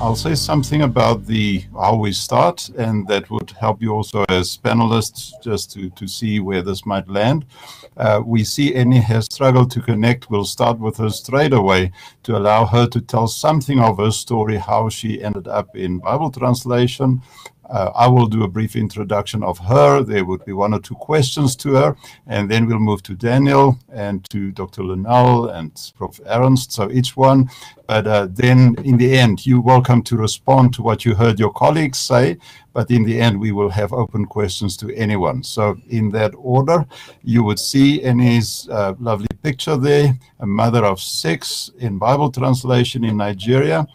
I'll say something about the how we start, and that would help you also as panelists just to, to see where this might land. Uh, we see Eni has struggled to connect. We'll start with her straight away to allow her to tell something of her story, how she ended up in Bible translation, uh, I will do a brief introduction of her. There would be one or two questions to her, and then we'll move to Daniel and to Dr. Lynell and Prof. Ernst. So each one. But uh, then in the end, you're welcome to respond to what you heard your colleagues say. But in the end, we will have open questions to anyone. So in that order, you would see Eni's uh, lovely picture there, a mother of six in Bible translation in Nigeria.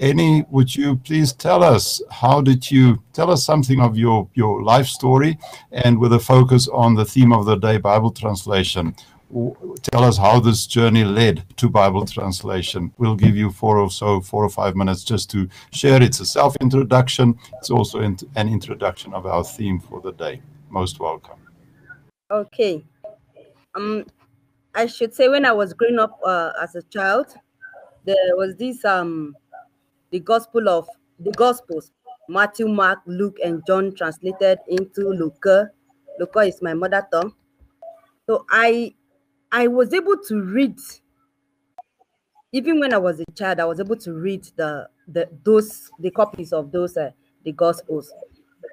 Eni, would you please tell us how did you tell us something of your, your life story and with a focus on the theme of the day, Bible translation? Tell us how this journey led to Bible translation. We'll give you four or so, four or five minutes just to share. It's a self introduction, it's also an introduction of our theme for the day. Most welcome. Okay. Um, I should say when I was growing up uh, as a child, there was this um the Gospel of the Gospels, Matthew, Mark, Luke, and John translated into Luke. Luke is my mother tongue. So I I was able to read even when I was a child, I was able to read the the those the copies of those uh, the gospels.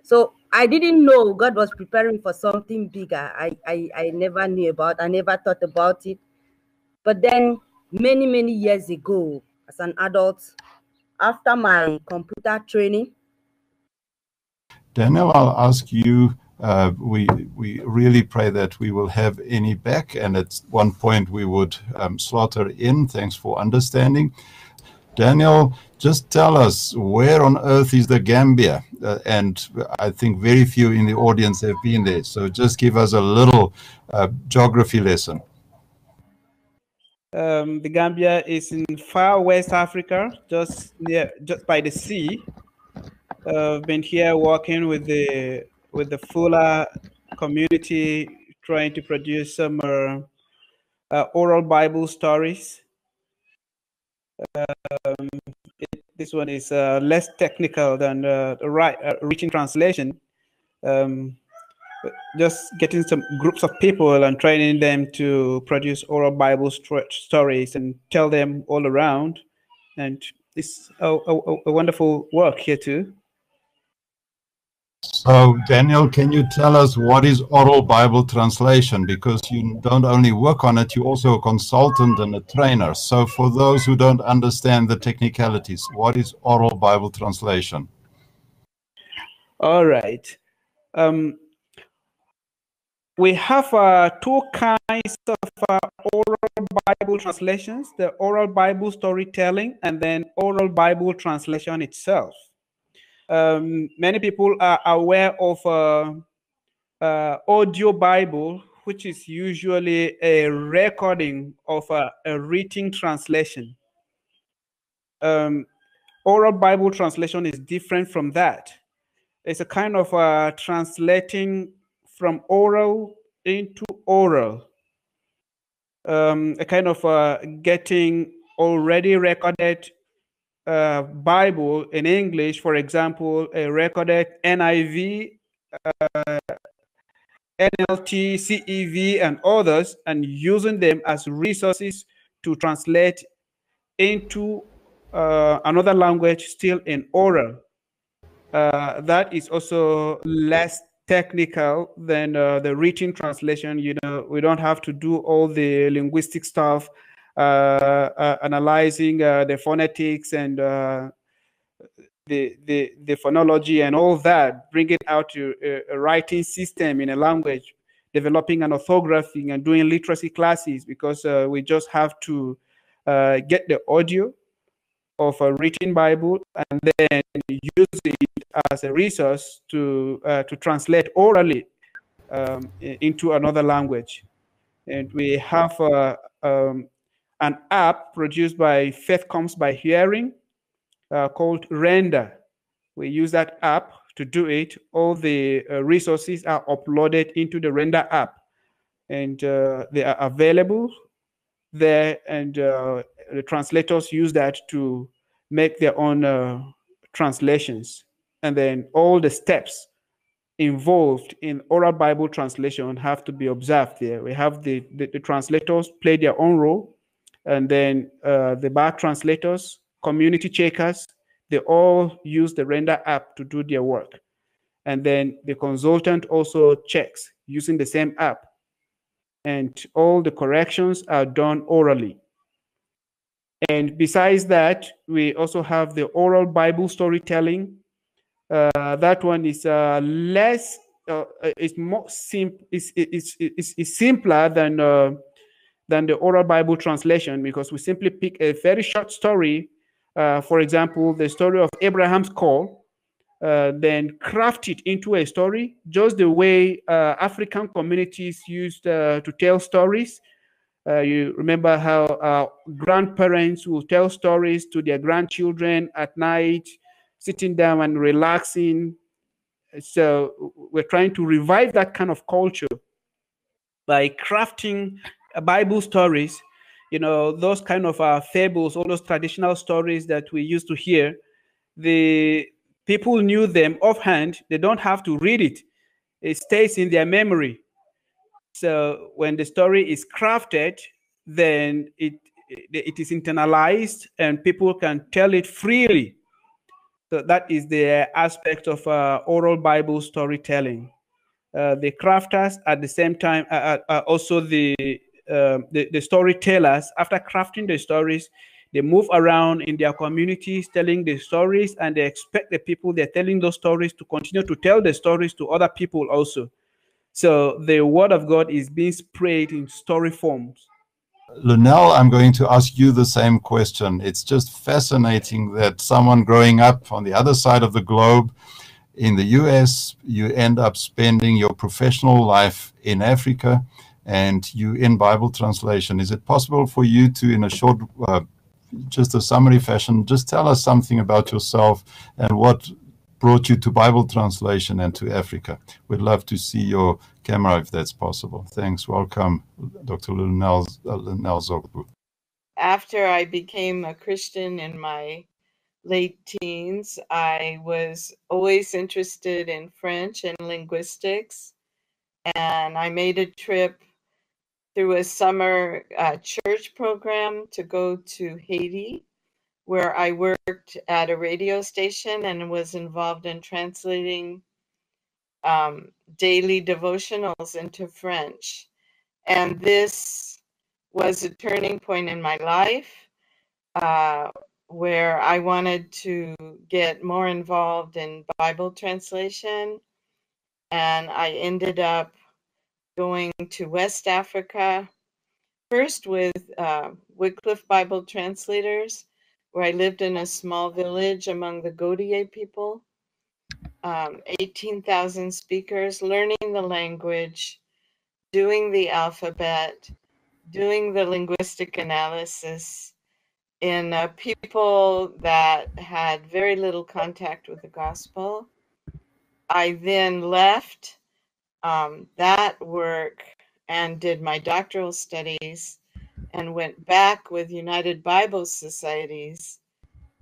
So I didn't know God was preparing for something bigger. I, I I never knew about. I never thought about it. But then many many years ago, as an adult, after my computer training. Daniel, I'll ask you. Uh, we we really pray that we will have Eni back, and at one point we would um, slaughter in. Thanks for understanding. Daniel, just tell us where on earth is the Gambia? Uh, and I think very few in the audience have been there. So just give us a little uh, geography lesson. Um, the Gambia is in far West Africa, just near, just by the sea. I've been here working with the with the Fula community, trying to produce some uh, uh, oral Bible stories. Um, it, this one is uh, less technical than uh, the right uh, reaching translation. Um, just getting some groups of people and training them to produce oral Bible st stories and tell them all around. And it's a, a, a, wonderful work here too. So, Daniel, can you tell us what is oral Bible translation? Because you don't only work on it, you're also a consultant and a trainer. So, for those who don't understand the technicalities, what is oral Bible translation? All right. Um, we have uh, two kinds of uh, oral Bible translations, the oral Bible storytelling and then oral Bible translation itself. Um, many people are aware of uh, uh audio Bible, which is usually a recording of a, a written translation. Um, oral Bible translation is different from that. It's a kind of uh, translating from oral into oral, um, a kind of uh, getting already recorded uh, Bible in English, for example, a recorded NIV, uh, NLT, CEV, and others, and using them as resources to translate into uh, another language still in oral. Uh, that is also less technical than uh, the written translation. You know, we don't have to do all the linguistic stuff, uh, uh, analyzing uh, the phonetics and uh, the, the the phonology and all that. Bring it out to a, a, writing system in a language, developing an orthography and doing literacy classes because uh, we just have to get the audio of a written Bible and then use it as a resource to uh, to translate orally um, into another language. And we have uh, um, an app produced by Faith Comes by Hearing uh, called Render. We use that app to do it. All the uh, resources are uploaded into the Render app, and uh, they are available there. And uh, the translators use that to make their own translations, and then all the steps involved in oral Bible translation have to be observed there. We have the, the, the translators play their own role, and then uh, the bar translators, community checkers, they all use the render app to do their work. And then the consultant also checks using the same app. And all the corrections are done orally. And besides that, we also have the oral Bible storytelling. Uh, that one is uh, less, uh, it's more simple, it's, it's, it's, simpler than, uh, than the oral Bible translation because we simply pick a very short story. Uh, for example, the story of Abraham's call, uh, then craft it into a story, just the way African communities used to tell stories uh, you remember how uh, grandparents will tell stories to their grandchildren at night, sitting down and relaxing. So we're trying to revive that kind of culture by crafting Bible stories. You know, those kind of uh, fables, all those traditional stories that we used to hear. The people knew them offhand. They don't have to read it. It stays in their memory so when the story is crafted, then it it is internalized and people can tell it freely. So that is the aspect of uh, oral Bible storytelling. Uh, the crafters at the same time are, are also the, uh, the, the storytellers. After crafting the stories, they move around in their communities telling the stories, and they expect the people they're telling those stories to continue to tell the stories to other people also. So the word of God is being spread in story forms. Lynell, I'm going to ask you the same question. It's just fascinating that someone growing up on the other side of the globe in the US, you end up spending your professional life in Africa and you in Bible translation. Is it possible for you to, in a short, uh, just a summary fashion, just tell us something about yourself and what brought you to Bible translation and to Africa. We'd love to see your camera if that's possible. Thanks. Welcome, Dr. Lynell Zogbo. After I became a Christian in my late teens, I was always interested in French and linguistics. And I made a trip through a summer uh, church program to go to Haiti where I worked at a radio station and was involved in translating um, daily devotionals into French. And this was a turning point in my life uh, where I wanted to get more involved in Bible translation. And I ended up going to West Africa, first with uh, Wycliffe Bible translators where I lived in a small village among the Godié people, um, 18,000 speakers, learning the language, doing the alphabet, doing the linguistic analysis in uh, people that had very little contact with the gospel. I then left um, that work and did my doctoral studies and went back with United Bible Societies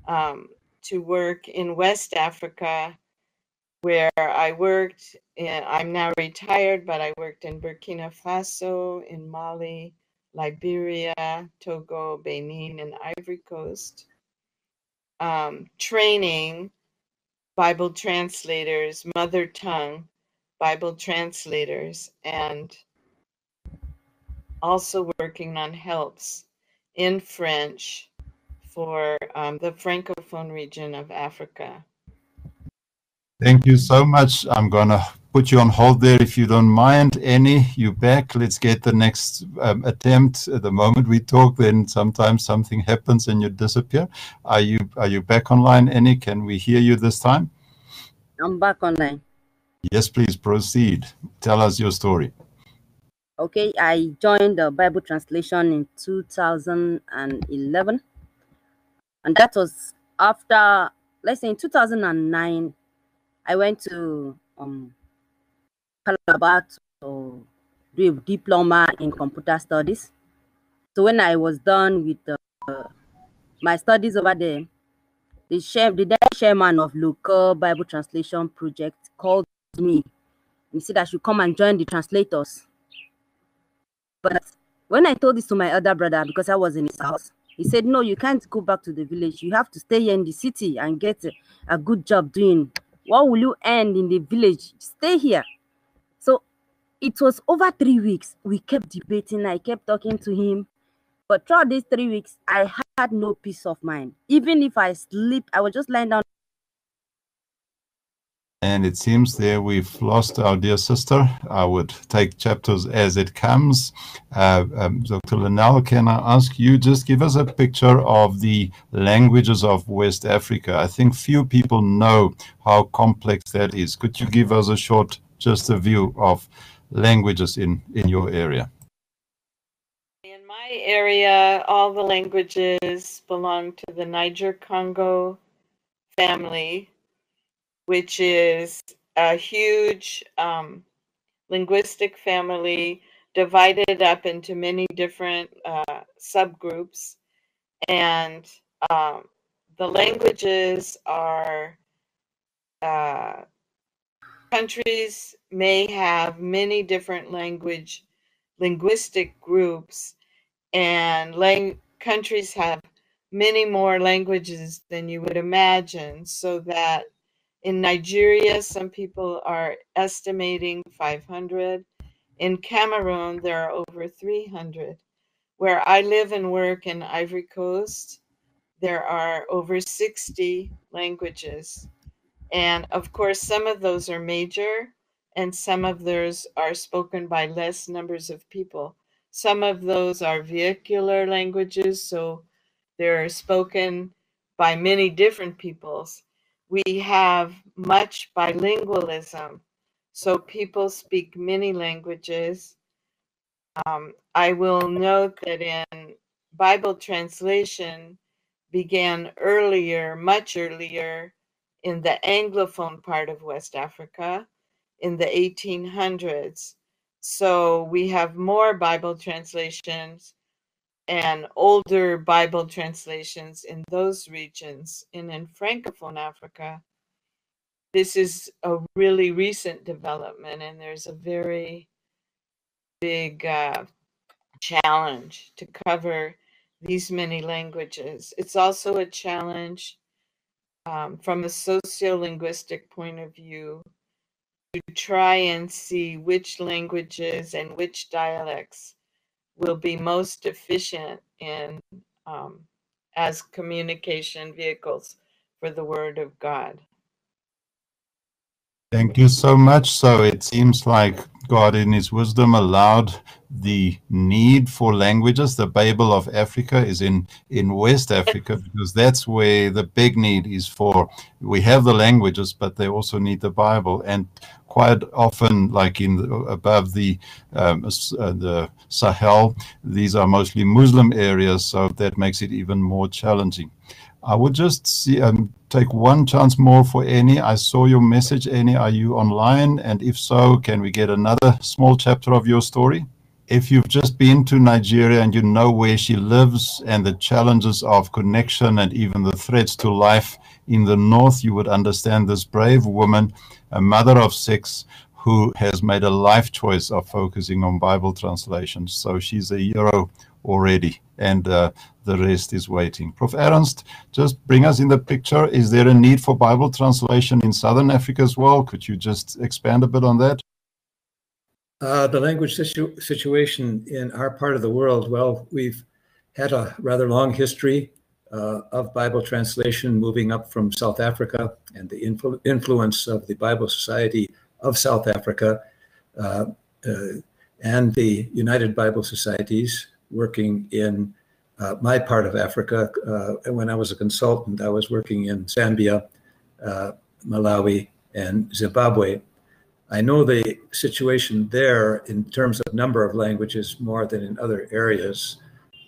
um, to work in West Africa, where I worked. In, I'm now retired, but I worked in Burkina Faso, in Mali, Liberia, Togo, Benin, and Ivory Coast, um, training Bible translators, mother tongue Bible translators, and also working on helps in French for um, the Francophone region of Africa. Thank you so much. I'm going to put you on hold there if you don't mind. Eni, you back. Let's get the next um, attempt. At the moment we talk, then sometimes something happens and you disappear. Are you are you back online, Eni? Can we hear you this time? I'm back online. Yes, please proceed. Tell us your story. Okay, I joined the Bible translation in 2011. And that was after, let's say in 2009, I went to um, Calabar to do a diploma in computer studies. So when I was done with uh, my studies over there, the, chair, the chairman of local Bible translation project called me. He said I should come and join the translators. But when I told this to my other brother, because I was in his house, he said, No, you can't go back to the village. You have to stay here in the city and get a, a good job doing. What will you earn in the village? Stay here. So it was over three weeks. We kept debating. I kept talking to him. But throughout these three weeks, I had no peace of mind. Even if I sleep, I was just lying down and it seems there we've lost our dear sister. I would take chapters as it comes. Uh, um, Dr. Lynell, can I ask you just give us a picture of the languages of West Africa? I think few people know how complex that is. Could you give us a short, just a view of languages in, in your area? In my area, all the languages belong to the Niger Congo family which is a huge um, linguistic family divided up into many different uh, subgroups. And um, the languages are, uh, countries may have many different language, linguistic groups, and lang- countries have many more languages than you would imagine, so that in Nigeria, some people are estimating 500. In Cameroon, there are over 300. Where I live and work in Ivory Coast, there are over 60 languages. And of course, some of those are major, and some of those are spoken by less numbers of people. Some of those are vehicular languages, so they're spoken by many different peoples we have much bilingualism. So people speak many languages. Um, I will note that in Bible translation began earlier, much earlier, in the Anglophone part of West Africa in the 1800s. So we have more Bible translations and older Bible translations in those regions. And in Francophone Africa, this is a really recent development, and there's a very big uh, challenge to cover these many languages. It's also a challenge um, from a sociolinguistic point of view to try and see which languages and which dialects will be most efficient in um, as communication vehicles for the word of God. Thank you so much. So it seems like God, in His wisdom, allowed the need for languages. The Babel of Africa is in in West Africa because that's where the big need is for. We have the languages, but they also need the Bible. And quite often, like in the, above the um, uh, the Sahel, these are mostly Muslim areas, so that makes it even more challenging. I would just see, um, take one chance more for Eni. I saw your message, Eni. Are you online? And if so, can we get another small chapter of your story? If you've just been to Nigeria and you know where she lives and the challenges of connection and even the threats to life in the north, you would understand this brave woman, a mother of six, who has made a life choice of focusing on Bible translations. So she's a hero already, and uh, the rest is waiting. Prof. Ernst, just bring us in the picture. Is there a need for Bible translation in Southern Africa as well? Could you just expand a bit on that? Uh, the language situ situation in our part of the world, well, we've had a rather long history uh, of Bible translation moving up from South Africa and the influ influence of the Bible Society of South Africa uh, uh and the United Bible Societies working in uh, my part of Africa. Uh, when I was a consultant, I was working in Zambia, uh, Malawi, and Zimbabwe. I know the situation there in terms of number of languages more than in other areas.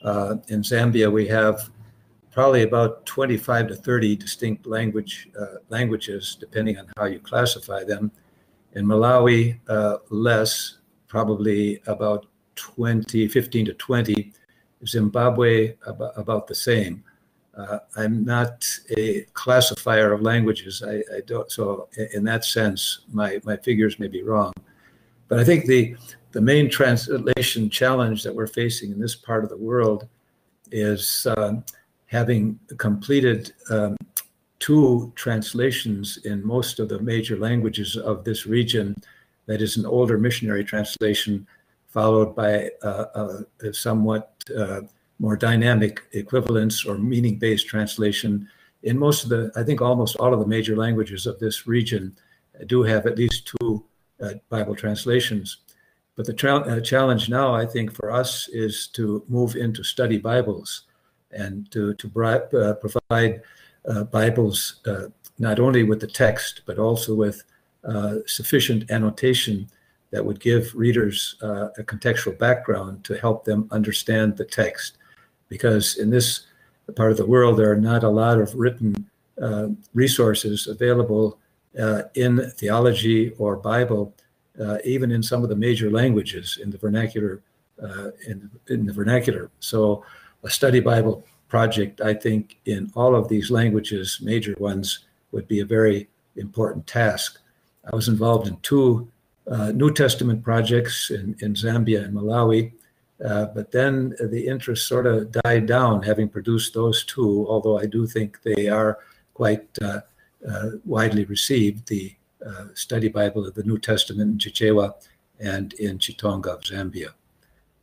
Uh, in Zambia, we have probably about 25 to 30 distinct language uh, languages, depending on how you classify them. In Malawi, uh, less, probably about 20, 15 to 20. Zimbabwe, about, about the same. Uh, I'm not a classifier of languages. I, I, don't. So in that sense, my my figures may be wrong. But I think the the main translation challenge that we're facing in this part of the world is uh, having completed um, two translations in most of the major languages of this region. That is an older missionary translation, followed by a, a, somewhat uh, more dynamic equivalence or meaning based translation. In most of the, I think almost all of the major languages of this region do have at least two uh, Bible translations. But the tra- uh, challenge now, I think, for us is to move into study Bibles and to, to uh, provide uh, Bibles uh, not only with the text, but also with sufficient annotation that would give readers uh, a contextual background to help them understand the text. Because in this part of the world, there are not a lot of written uh, resources available uh, in theology or Bible, even in some of the major languages in the vernacular. in, in the vernacular. So, a study Bible project, I think, in all of these languages, major ones, would be a very important task. I was involved in two uh, New Testament projects in, in Zambia and Malawi, uh, but then the interest sort of died down having produced those two, although I do think they are quite uh, uh widely received. The uh, Study Bible of the New Testament in Chichewa and in Chitonga of Zambia.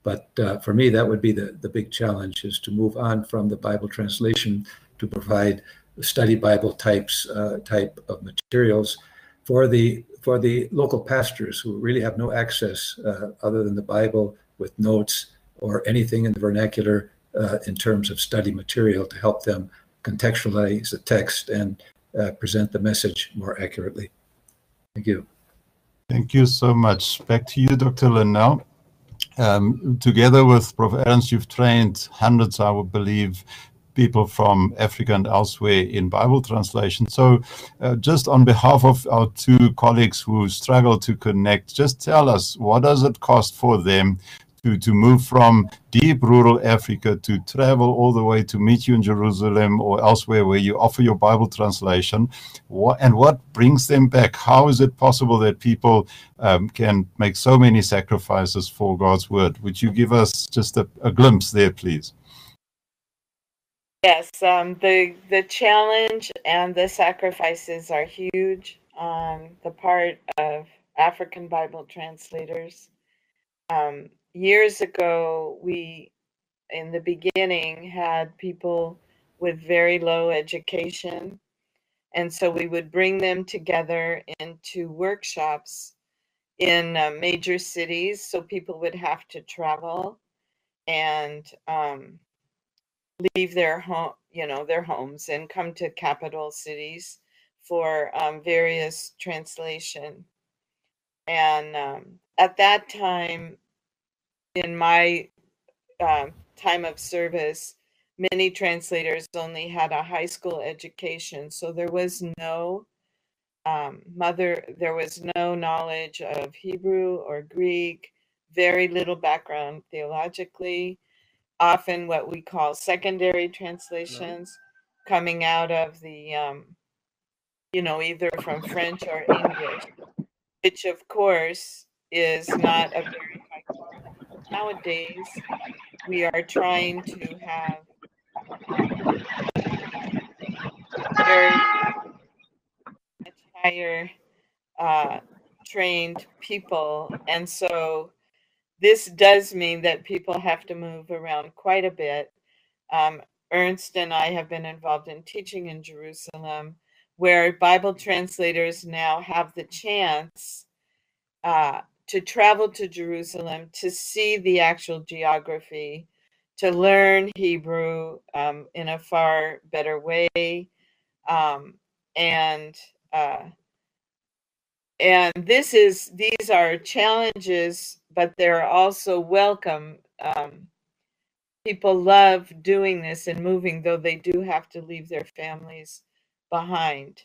But uh, for me, that would be the, the big challenge is to move on from the Bible translation to provide study Bible types type of materials for the for the local pastors who really have no access uh, other than the Bible with notes or anything in the vernacular uh, in terms of study material to help them contextualize the text and uh, present the message more accurately. Thank you. Thank you so much. Back to you, Dr. Lynell. Um, together with Prof. Adams, you've trained hundreds, I would believe, people from Africa and elsewhere in Bible translation. So, uh, just on behalf of our two colleagues who struggle to connect, just tell us what does it cost for them to, to move from deep rural Africa to travel all the way to meet you in Jerusalem or elsewhere where you offer your Bible translation? What, and what brings them back? How is it possible that people um, can make so many sacrifices for God's word? Would you give us just a, a glimpse there, please? Yes, um, the the challenge and the sacrifices are huge on the part of African Bible translators. Um, years ago, we, in the beginning, had people with very low education. And so we would bring them together into workshops in uh, major cities. So people would have to travel and um, leave their home, you know, their homes and come to capital cities for um, various translation. And um, at that time, in my uh, time of service, many translators only had a high school education, so there was no um, mother, there was no knowledge of Hebrew or Greek, very little background theologically, often what we call secondary translations coming out of the, um, you know, either from French or English, which of course is not a very high quality. nowadays we are trying to have very much higher uh, trained people. And so this does mean that people have to move around quite a bit. Um, Ernst and I have been involved in teaching in Jerusalem, where Bible translators now have the chance uh, to travel to Jerusalem to see the actual geography, to learn Hebrew um, in a far better way, um, and uh, and this is these are challenges, but they're also welcome. Um, people love doing this and moving, though they do have to leave their families behind.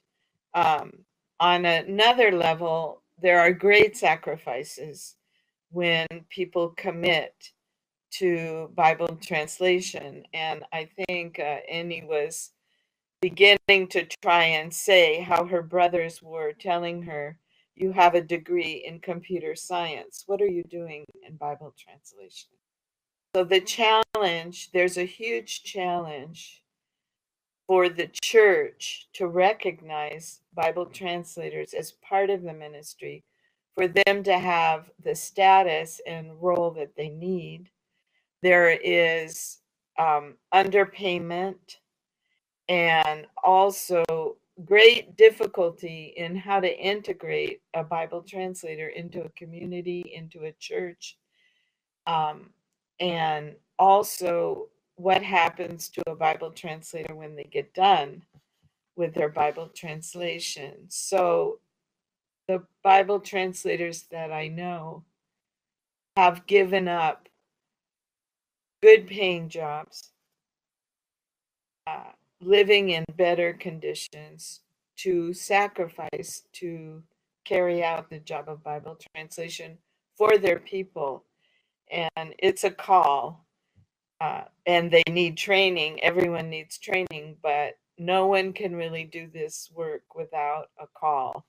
Um, on another level, there are great sacrifices when people commit to Bible translation. And I think uh, Eni was beginning to try and say how her brothers were telling her, You have a degree in computer science. What are you doing in Bible translation? So, the challenge there's a huge challenge for the church to recognize Bible translators as part of the ministry, for them to have the status and role that they need. There is um, underpayment and also great difficulty in how to integrate a Bible translator into a community, into a church, um, and also what happens to a Bible translator when they get done with their Bible translation. So, the Bible translators that I know have given up good paying jobs, uh, living in better conditions to sacrifice to carry out the job of Bible translation for their people. And it's a call uh, and they need training. Everyone needs training, but no one can really do this work without a call.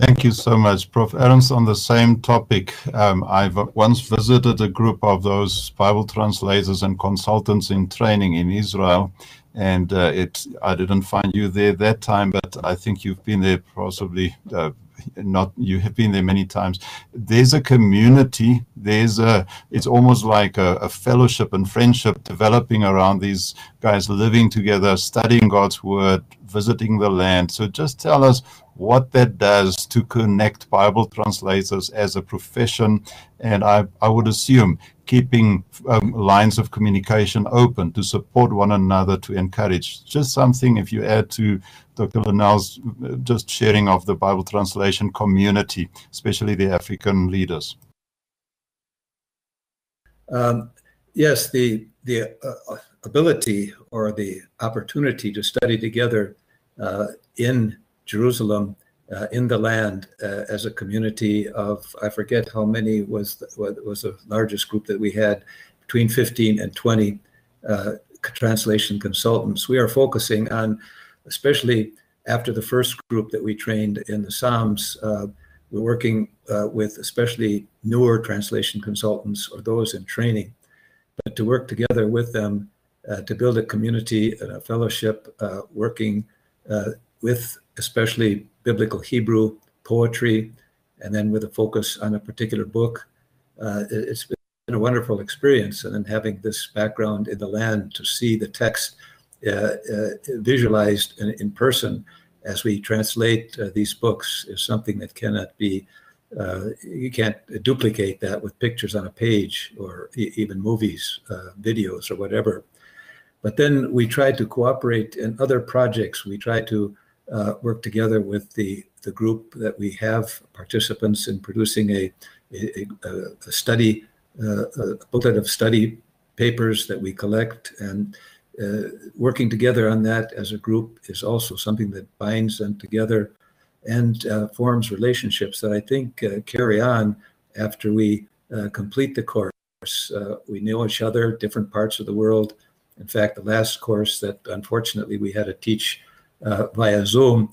Thank you so much, Prof. Ernst. On the same topic, um, I've once visited a group of those Bible translators and consultants in training in Israel, and uh, it I didn't find you there that time, but I think you've been there possibly uh, not you have been there many times there's a community there's a it's almost like a, a, fellowship and friendship developing around these guys living together studying god's word visiting the land so just tell us what that does to connect bible translators as a profession and i, I would assume keeping um, lines of communication open to support one another to encourage just something if you add to Dr. Lynell's uh, just sharing of the Bible translation community, especially the African leaders. Um, yes, the the uh, ability or the opportunity to study together uh, in Jerusalem, uh, in the land, uh, as a community of I forget how many was the, was the largest group that we had, between 15 and 20 uh, translation consultants. We are focusing on especially after the first group that we trained in the Psalms, uh, we're working uh, with especially newer translation consultants or those in training, but to work together with them uh, to build a community and a fellowship, working with especially biblical Hebrew poetry, and then with a focus on a particular book. Uh, it's been a wonderful experience, and then having this background in the land to see the text uh, uh, visualized in, in, person as we translate uh, these books is something that cannot be you can't duplicate that with pictures on a page or e- even movies videos or whatever but then we try to cooperate in other projects we try to uh, work together with the, the group that we have participants in producing a, a, a study, uh, a booklet of study papers that we collect and uh, working together on that as a group is also something that binds them together and uh, forms relationships that I think uh, carry on after we uh, complete the course. We know each other, different parts of the world. In fact, the last course that unfortunately we had to teach via Zoom,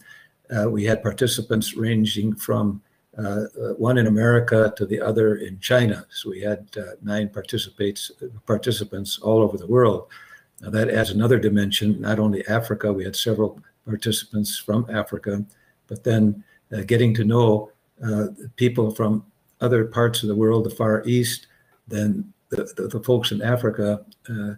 we had participants ranging from one in America to the other in China. So we had nine participants, participants all over the world. Now that adds another dimension, not only Africa, we had several participants from Africa, but then uh, getting to know uh, people from other parts of the world, the Far East, then the, the, the folks in Africa uh,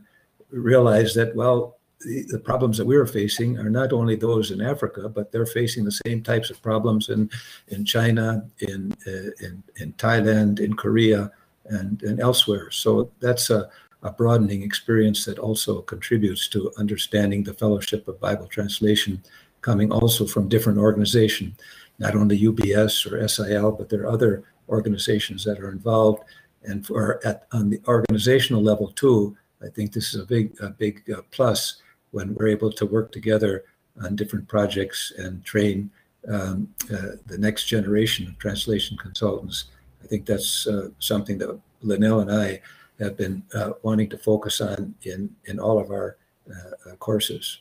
realized that, well, the, the, problems that we are facing are not only those in Africa, but they're facing the same types of problems in, in China, in, uh, in, in Thailand, in Korea, and, and elsewhere. So that's a, a broadening experience that also contributes to understanding the fellowship of Bible translation coming also from different organizations, not only UBS or SIL, but there are other organizations that are involved. And for at on the organizational level too, I think this is a big a big uh, plus when we're able to work together on different projects and train um, uh, the next generation of translation consultants I think that's uh, something that Lynell and I have been uh, wanting to focus on in, in all of our uh, courses.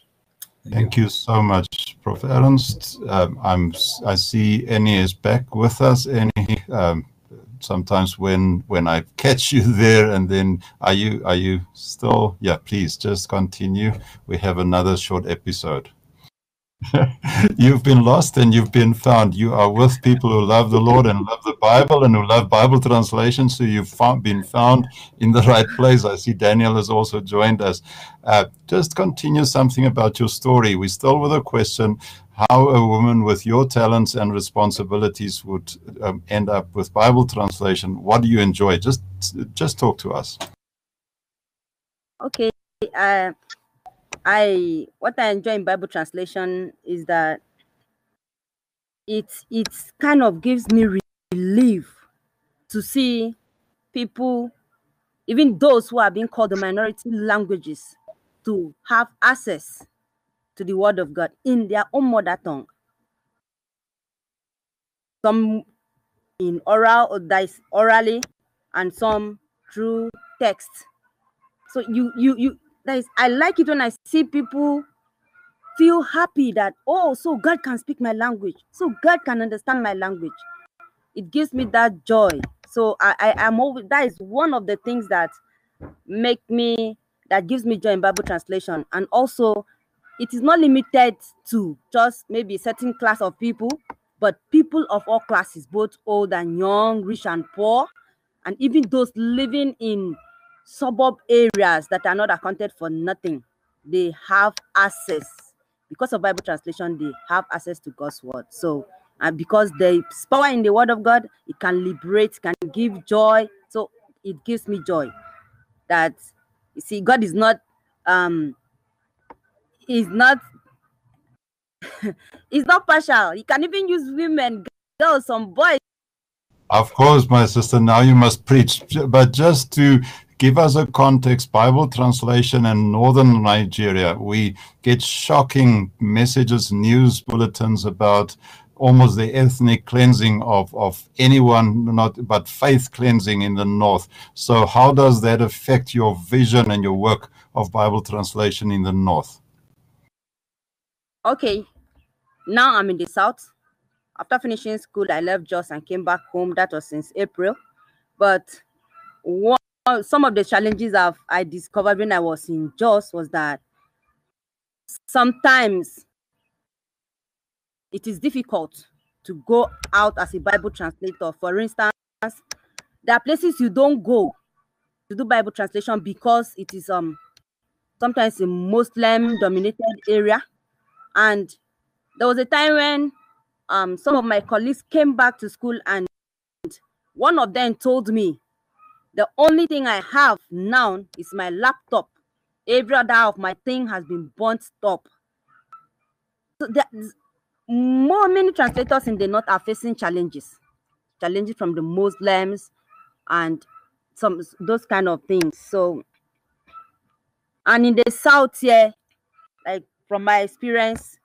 Thank, Thank you. you. so much, Prof. Ernst. Um, I'm, I see Eni is back with us. Eni, um, sometimes when when I catch you there, and then are you are you still? Yeah, please just continue. We have another short episode. you've been lost and you've been found. You are with people who love the Lord and love the Bible and who love Bible translation. So you've found, been found in the right place. I see Daniel has also joined us. Uh, just continue something about your story. We still with a question how a woman with your talents and responsibilities would um, end up with Bible translation. What do you enjoy? Just just talk to us. Okay. Uh, I what I enjoy in Bible translation is that it it kind of gives me relief to see people, even those who are being called the minority languages, to have access to the word of God in their own mother tongue. Some in oral or is orally, and some through text. So you you you that is I like it when I see people feel happy that oh so God can speak my language, so God can understand my language. It gives me that joy. So I, I am always that is one of the things that make me that gives me joy in Bible translation. And also it is not limited to just maybe a certain class of people, but people of all classes, both old and young, rich and poor, and even those living in suburb areas that are not accounted for nothing. They have access because of Bible translation, they have access to God's word. So, and because there is power in the word of God, it can liberate, can give joy. So it gives me joy that you see, God is not um is not He's not partial. You can even use women, girls, some boys. Of course, my sister, now you must preach. But just to give us a context, Bible translation in northern Nigeria, we get shocking messages, news bulletins about almost the ethnic cleansing of, of anyone, not but faith cleansing in the north. So how does that affect your vision and your work of Bible translation in the north? Okay, now I'm in the south. After finishing school, I left Jos and came back home. That was since April. But one, some of the challenges I've, I discovered when I was in Jos was that sometimes it is difficult to go out as a Bible translator. For instance, there are places you don't go to do Bible translation because it is um sometimes a Muslim dominated area and there was a time when um, some of my colleagues came back to school, and one of them told me, The only thing I have now is my laptop. Every other of my thing has been burnt up. So there's more many translators in the north are facing challenges, challenges from the Muslims and some those kind of things. So, and in the south here, from my experience,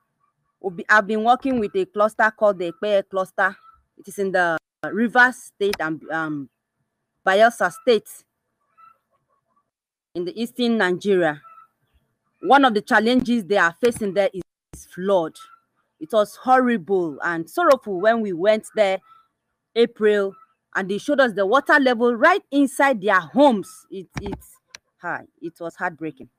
I've been working with a cluster called the Ekpe cluster. It is in the Rivers State and um, Bayelsa State in the eastern Nigeria. One of the challenges they are facing there is, flood. It was horrible and sorrowful when we went there April and they showed us the water level right inside their homes. It, it's high. It was heartbreaking.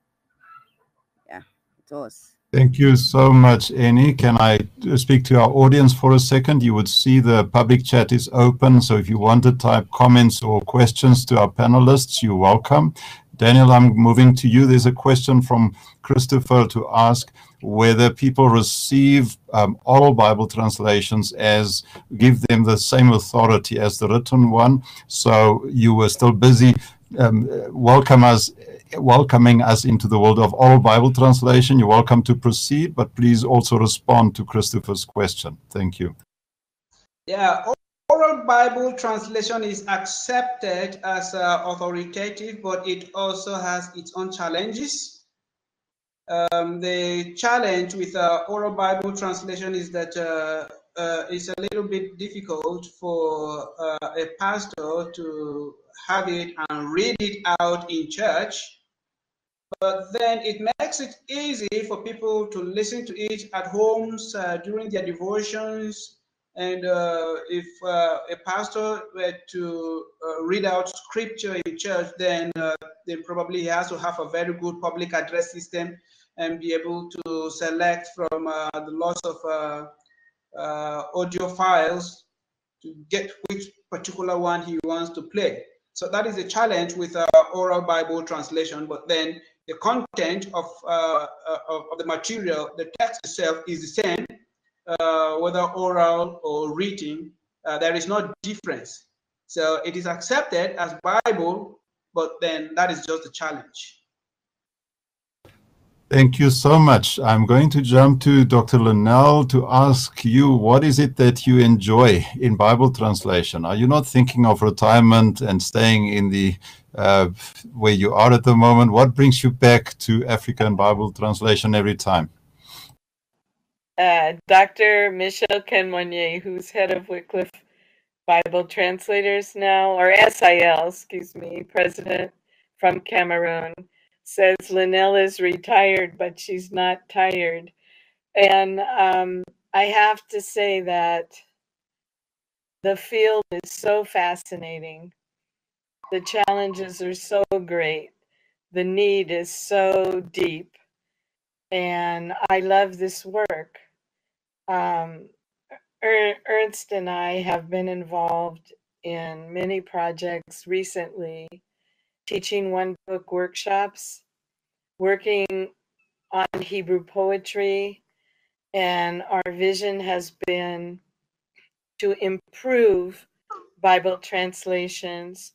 Yeah, it was. Thank you so much, Eni. Can I speak to our audience for a second? You would see the public chat is open. So if you want to type comments or questions to our panelists, you're welcome. Daniel, I'm moving to you. There's a question from Christopher to ask whether people receive um, oral Bible translations as give them the same authority as the written one. So you were still busy. Um, welcome us welcoming us into the world of oral Bible translation. You're welcome to proceed, but please also respond to Christopher's question. Thank you. Yeah, oral Bible translation is accepted as uh, authoritative, but it also has its own challenges. Um, the challenge with uh, oral Bible translation is that uh, uh, it's a little bit difficult for uh, a pastor to have it and read it out in church, but then it makes it easy for people to listen to it at homes uh, during their devotions. And uh, if uh, a pastor were to uh, read out scripture in church, then they probably has to have a very good public address system and be able to select from the lots of uh, audio files to get which particular one he wants to play. So that is a challenge with uh, oral Bible translation, but then the content of, uh, of, of, the material, the text itself is the same, uh, whether oral or written, uh, there is no difference. So it is accepted as Bible, but then that is just a challenge. Thank you so much. I'm going to jump to Dr. Lynell to ask you what is it that you enjoy in Bible translation? Are you not thinking of retirement and staying in the uh, where you are at the moment? What brings you back to African Bible translation every time? Uh, Dr. Michel Kenmogne, who's head of Wycliffe Bible Translators now, or SIL, excuse me, president from Cameroon says Lynell is retired, but she's not tired. And um, I have to say that the field is so fascinating. The challenges are so great. The need is so deep. And I love this work. Um, er Ernst and I have been involved in many projects recently teaching one book workshops, working on Hebrew poetry, and our vision has been to improve Bible translations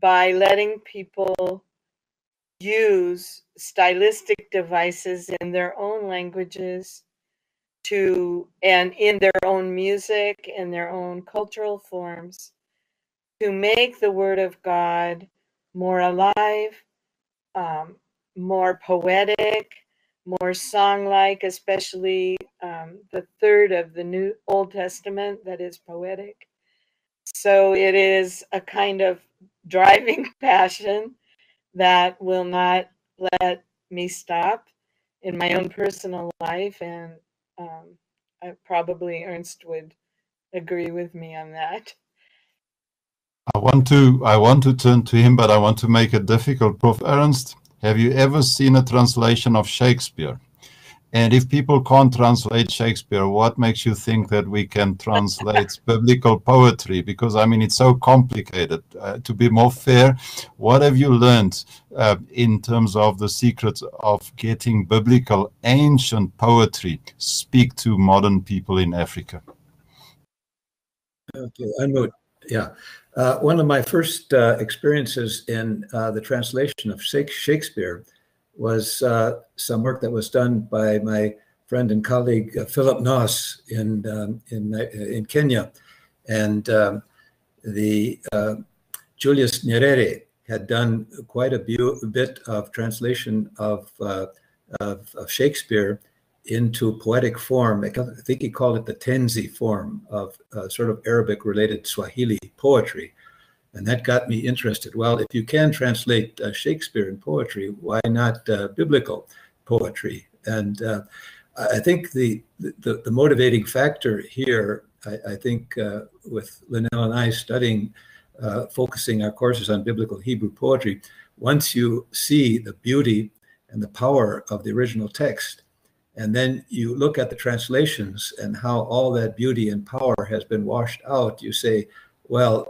by letting people use stylistic devices in their own languages to and in their own music and their own cultural forms to make the word of God more alive, um, more poetic, more song-like, especially um, the third of the New Old Testament that is poetic. So it is a kind of driving passion that will not let me stop in my own personal life, and um, I probably Ernst would agree with me on that. I want to I want to turn to him, but I want to make it difficult. Prof. Ernst, have you ever seen a translation of Shakespeare? And if people can't translate Shakespeare, what makes you think that we can translate biblical poetry? Because I mean, it's so complicated. Uh, to be more fair, what have you learned uh, in terms of the secrets of getting biblical ancient poetry speak to modern people in Africa? Okay, I know. Yeah, uh, one of my first uh, experiences in uh, the translation of Shakespeare was uh, some work that was done by my friend and colleague uh, Philip Noss in um, in uh, in Kenya, and um, the Julius Nyerere had done quite a, a bit of translation of, of, of Shakespeare into poetic form. I think he called it the Tenzi form of uh, sort of Arabic related Swahili poetry. And that got me interested. Well, if you can translate uh, Shakespeare in poetry, why not uh, biblical poetry? And uh, I think the, the, the, motivating factor here, I, I think uh, with Lynell and I studying, uh, focusing our courses on biblical Hebrew poetry, once you see the beauty and the power of the original text, and then you look at the translations and how all that beauty and power has been washed out, you say, well,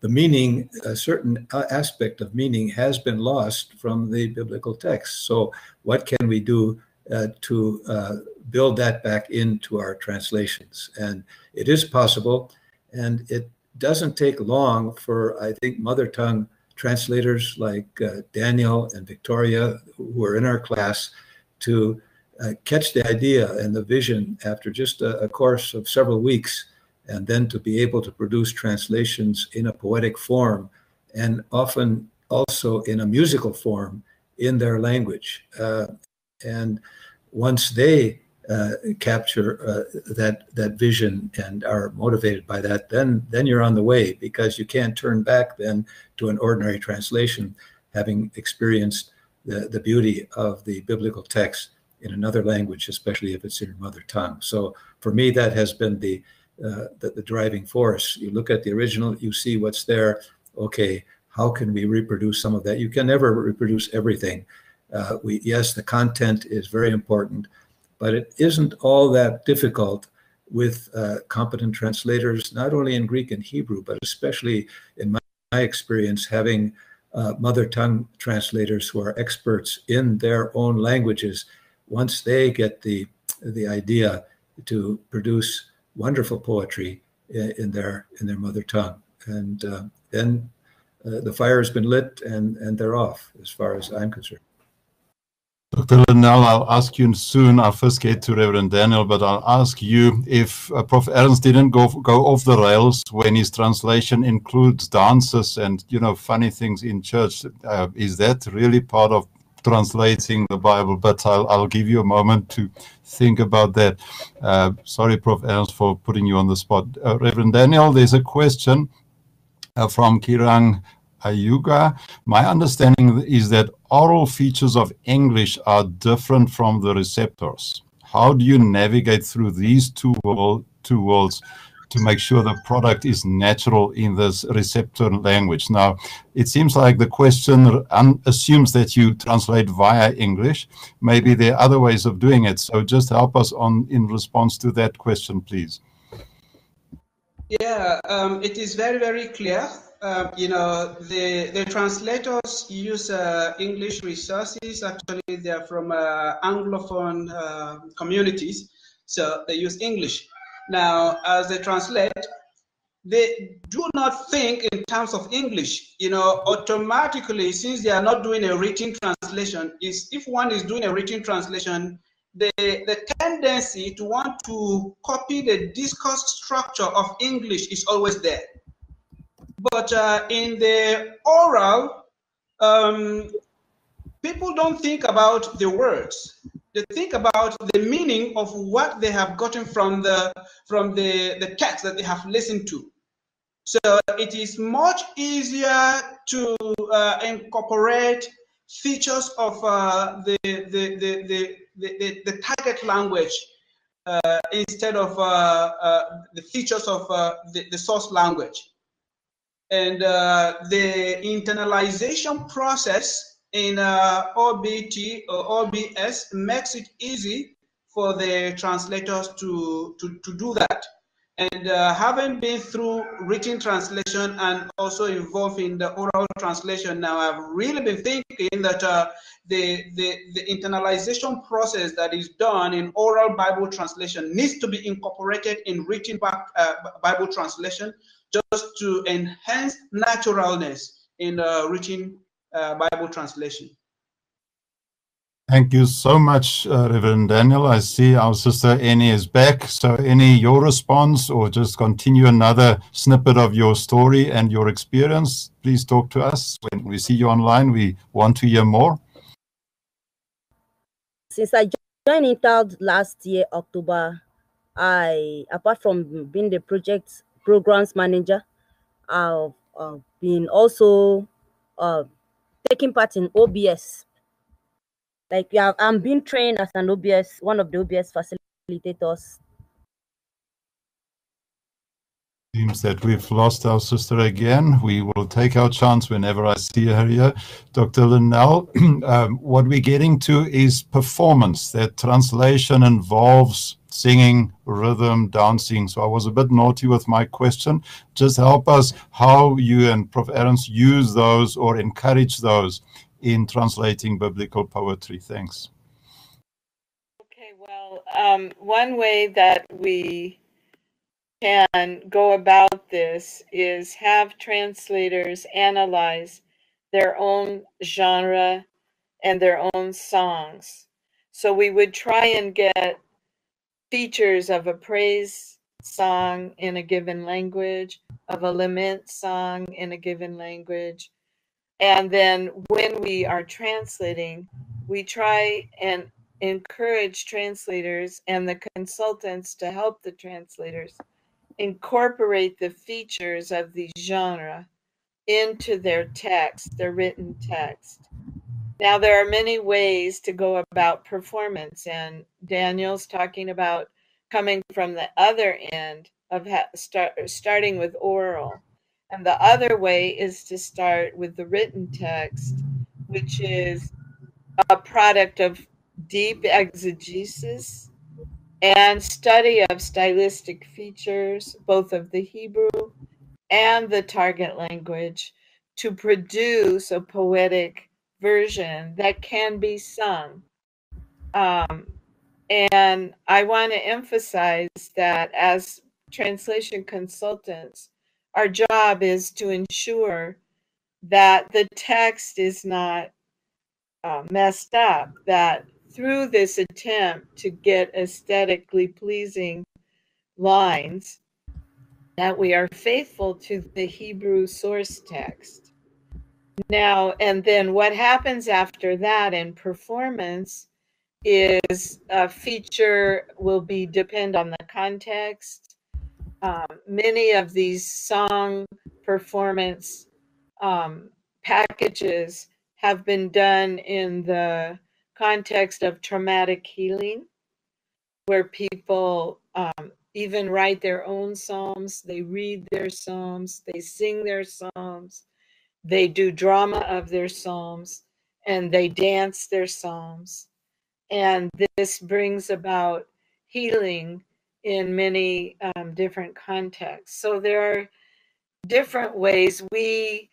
the meaning, a certain aspect of meaning has been lost from the biblical text. So, what can we do uh, to uh, build that back into our translations? And it is possible, and it doesn't take long for, I think, mother tongue translators like uh, Daniel and Victoria, who are in our class, to catch the idea and the vision after just a, a, course of several weeks, and then to be able to produce translations in a poetic form and often also in a musical form in their language. Uh, and once they uh, capture uh, that that vision and are motivated by that, then then you're on the way because you can't turn back then to an ordinary translation, having experienced the, the beauty of the biblical text in another language, especially if it's in your mother tongue. So for me, that has been the, uh, the, the driving force. You look at the original, you see what's there. Okay, how can we reproduce some of that? You can never reproduce everything. Uh, we yes, the content is very important, but it isn't all that difficult with uh, competent translators, not only in Greek and Hebrew, but especially in my, my experience having uh, mother tongue translators who are experts in their own languages once they get the the idea to produce wonderful poetry in, in their in their mother tongue, and uh, then uh, the fire has been lit and and they're off, as far as I'm concerned. Dr. Lynell, I'll ask you soon. I'll first get to Reverend Daniel, but I'll ask you if uh, Prof. Ernst didn't go go off the rails when his translation includes dances and you know funny things in church. Uh, is that really part of translating the Bible, but I'll, I'll give you a moment to think about that. Uh, sorry, Prof. Ernst, for putting you on the spot. Uh, Reverend Daniel, there's a question uh, from Kirang Ayuga. My understanding is that oral features of English are different from the receptors. How do you navigate through these two, world, two worlds to make sure the product is natural in this receptor language. Now, it seems like the question assumes that you translate via English. Maybe there are other ways of doing it. So just help us on in response to that question, please. Yeah, um, it is very, very clear. Uh, you know, the, the translators use uh, English resources. Actually, they are from uh, Anglophone uh, communities, so they use English. Now, as they translate, they do not think in terms of English. You know, automatically, since they are not doing a written translation, is if one is doing a written translation, the, the tendency to want to copy the discourse structure of English is always there. But uh, in the oral, um, people don't think about the words they think about the meaning of what they have gotten from the from the, the text that they have listened to. So it is much easier to uh, incorporate features of uh, the, the, the, the, the, target language uh, instead of uh, uh, the features of uh, the, the source language. And the internalization process in uh, OBT or OBS makes it easy for the translators to, to, to do that. And uh, having been through written translation and also involved in the oral translation now, I've really been thinking that uh, the, the, the internalization process that is done in oral Bible translation needs to be incorporated in written back, uh, Bible translation just to enhance naturalness in uh, written uh, Bible translation. Thank you so much, uh, Reverend Daniel. I see our sister Eni is back. So, Eni, your response or just continue another snippet of your story and your experience, please talk to us. When we see you online, we want to hear more. Since I joined Intald last year, October, I, apart from being the project programs manager, I've uh, been also uh, taking part in OBS. Like yeah, I'm being trained as an OBS, one of the OBS facilitators. Seems that we've lost our sister again. We will take our chance whenever I see her here. Dr. Lynell, um, what we're getting to is performance. That translation involves singing, rhythm, dancing. So I was a bit naughty with my question. Just help us how you and Prof. Ernst use those or encourage those in translating biblical poetry. Thanks. Okay, well, um, one way that we can go about this is have translators analyze their own genre and their own songs. So we would try and get features of a praise song in a given language, of a lament song in a given language. And then when we are translating, we try and encourage translators and the consultants to help the translators incorporate the features of the genre into their text, their written text. Now, there are many ways to go about performance, and Daniel's talking about coming from the other end of ha- start, starting with oral. And the other way is to start with the written text, which is a product of deep exegesis and study of stylistic features, both of the Hebrew and the target language, to produce a poetic version that can be sung. Um, and I want to emphasize that as translation consultants, our job is to ensure that the text is not uh, messed up, that through this attempt to get aesthetically pleasing lines, that we are faithful to the Hebrew source text. Now, and then what happens after that in performance is a feature will be depend on the context. Um, many of these song performance um, packages have been done in the context of traumatic healing, where people um, even write their own psalms, they read their psalms, they sing their psalms, they do drama of their psalms, and they dance their psalms. And this brings about healing in many um, different contexts. So there are different ways we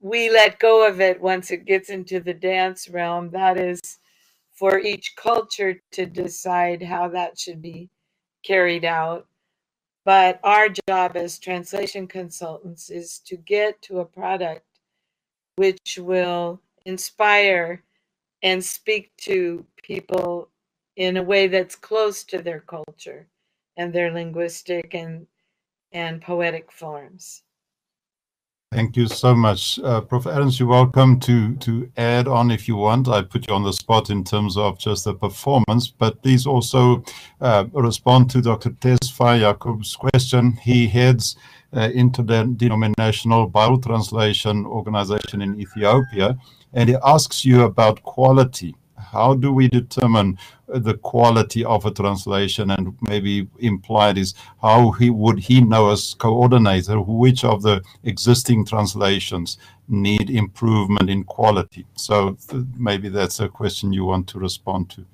we let go of it once it gets into the dance realm. That is for each culture to decide how that should be carried out. But our job as translation consultants is to get to a product which will inspire and speak to people in a way that's close to their culture and their linguistic and and poetic forms. Thank you so much. Uh, Prof. Adams, you're welcome to, to add on if you want. I put you on the spot in terms of just the performance, but please also uh, respond to Dr. Tesfaye Jacob's question. He heads uh, Interdenominational Bible Translation Organization in Ethiopia, and he asks you about quality how do we determine the quality of a translation and maybe implied is how he would he know as coordinator which of the existing translations need improvement in quality? So maybe that's a question you want to respond to.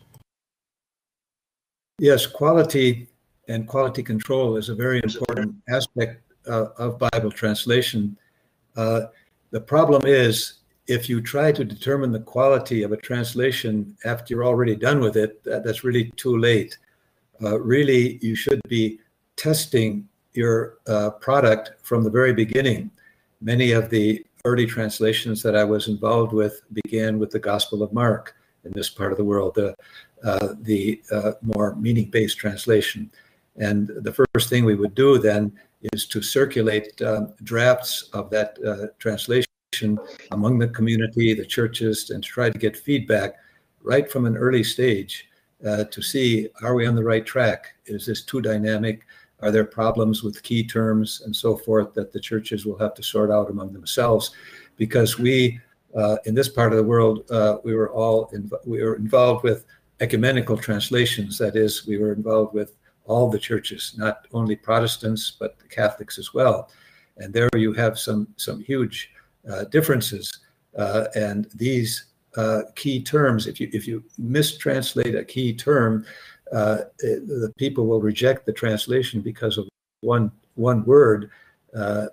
Yes quality and quality control is a very important aspect uh, of bible translation. Uh, the problem is if you try to determine the quality of a translation after you're already done with it, that, that's really too late. Uh, really, you should be testing your uh, product from the very beginning. Many of the early translations that I was involved with began with the Gospel of Mark in this part of the world, the, uh, the uh, more meaning based translation. And the first thing we would do then is to circulate um, drafts of that uh, translation among the community, the churches, and to try to get feedback right from an early stage uh, to see are we on the right track? Is this too dynamic? Are there problems with key terms and so forth that the churches will have to sort out among themselves? Because we, uh, in this part of the world, uh, we were all we were involved with ecumenical translations. That is, we were involved with all the churches, not only Protestants but Catholics as well. And there you have some some huge Uh, differences. Uh, and these uh, key terms, if you if you mistranslate a key term, it, the people will reject the translation because of one one word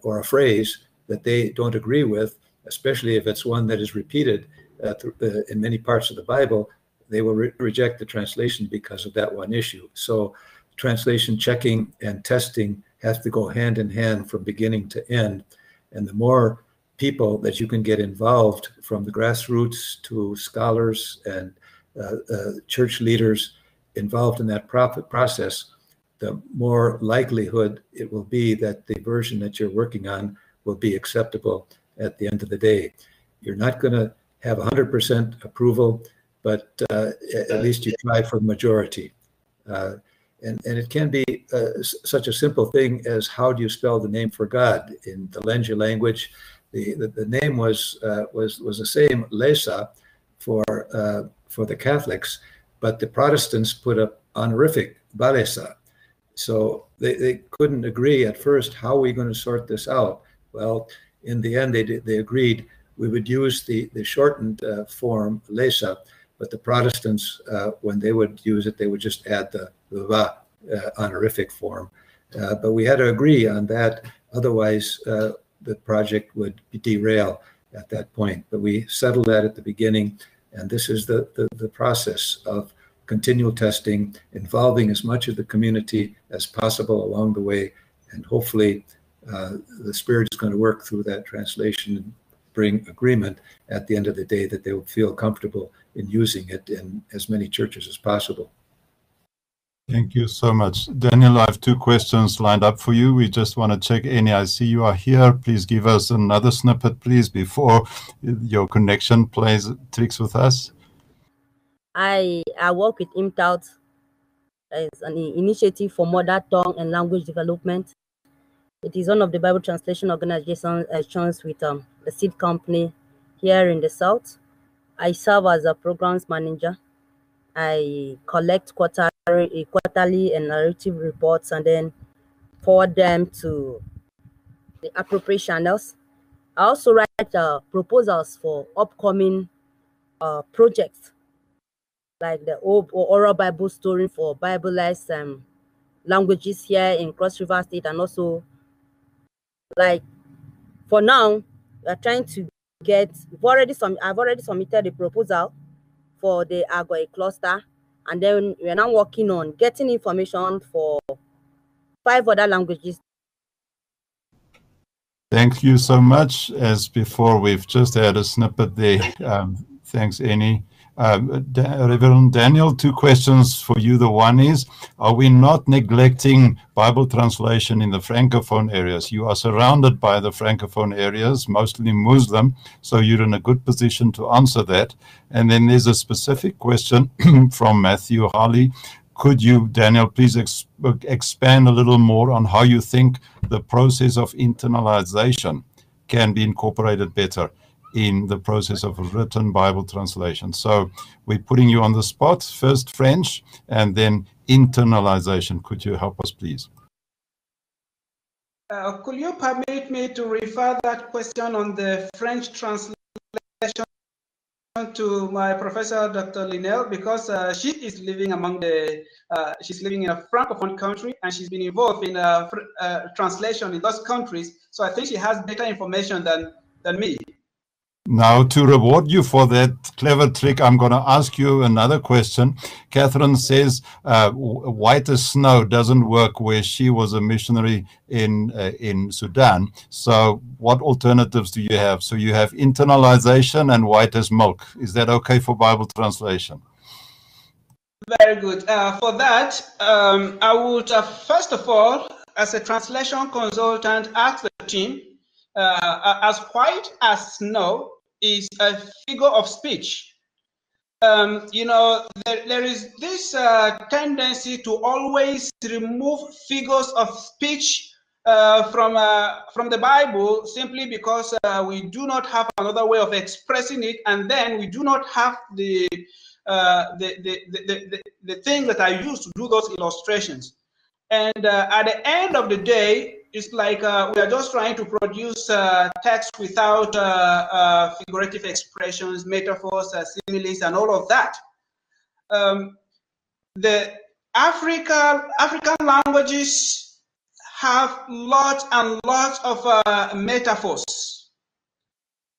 or a phrase that they don't agree with, especially if it's one that is repeated th- in many parts of the Bible. They will re- reject the translation because of that one issue. So, translation checking and testing has to go hand in hand from beginning to end. And the more people that you can get involved from the grassroots to scholars and uh, uh, church leaders involved in that profit process, the more likelihood it will be that the version that you're working on will be acceptable at the end of the day. You're not going to have 100% approval, but uh, at least you try for the majority. Uh, and, and it can be uh, such a simple thing as how do you spell the name for God in the Lenje language? The, the, the name was, uh, was, was the same, Lesa, for, uh, for the Catholics, but the Protestants put a honorific, Balesa. So they, they couldn't agree at first, how are we going to sort this out? Well, in the end, they, they agreed we would use the, the shortened uh, form, Lesa, but the Protestants, uh, when they would use it, they would just add the, uh, honorific form. Uh, but we had to agree on that. Otherwise, uh, the project would derail at that point. But we settled that at the beginning. And this is the, the, the process of continual testing, involving as much of the community as possible along the way. And hopefully, uh, the Spirit is going to work through that translation and bring agreement at the end of the day that they will feel comfortable in using it in as many churches as possible. Thank you so much. Daniel, I have two questions lined up for you. We just want to check Eni. I see you are here. Please give us another snippet, please, before your connection plays tricks with us. I I work with IMTALT as an initiative for mother tongue and language development. It is one of the Bible translation organizations with um, the seed company here in the South. I serve as a programs manager. I collect quarterly, quarterly and narrative reports and then forward them to the appropriate channels. I also write uh, proposals for upcoming uh, projects, like the oral Bible story for Bibleized um, languages here in Cross River State and also like for now, we're trying to get we've already some I've already submitted a proposal for the Agoi cluster, and then we're now working on getting information for five other languages. Thank you so much. As before, we've just had a snippet there. Um, thanks, Eni. Uh, Reverend Daniel, two questions for you. The one is, are we not neglecting Bible translation in the Francophone areas? You are surrounded by the Francophone areas, mostly Muslim, so you're in a good position to answer that. And then there's a specific question from Matthew Harley. Could you, Daniel, please ex expand a little more on how you think the process of internalization can be incorporated better? In the process of a written Bible translation. So we're putting you on the spot, first French and then internalization. Could you help us, please? Uh, could you permit me to refer that question on the French translation to my professor, Dr. Lynell, because uh, she is living among the, uh, she's living in a francophone country and she's been involved in a, uh, translation in those countries. So I think she has better information than, than me. Now, to reward you for that clever trick, I'm going to ask you another question. Catherine says uh, white as snow doesn't work where she was a missionary in uh, in Sudan. So, what alternatives do you have? So, you have internalization and white as milk. Is that okay for Bible translation? Very good. Uh, for that, um, I would uh, first of all, as a translation consultant, ask the team uh, as white as snow is a figure of speech. Um, you know, there, there is this uh, tendency to always remove figures of speech uh, from uh, from the Bible simply because uh, we do not have another way of expressing it, and then we do not have the uh, the, the, the, the, the thing that I use to do those illustrations. And uh, at the end of the day, it's like uh, we are just trying to produce uh, text without uh, uh figurative expressions, metaphors, uh, similes, and all of that. Um, the Africa, African languages have lots and lots of uh, metaphors.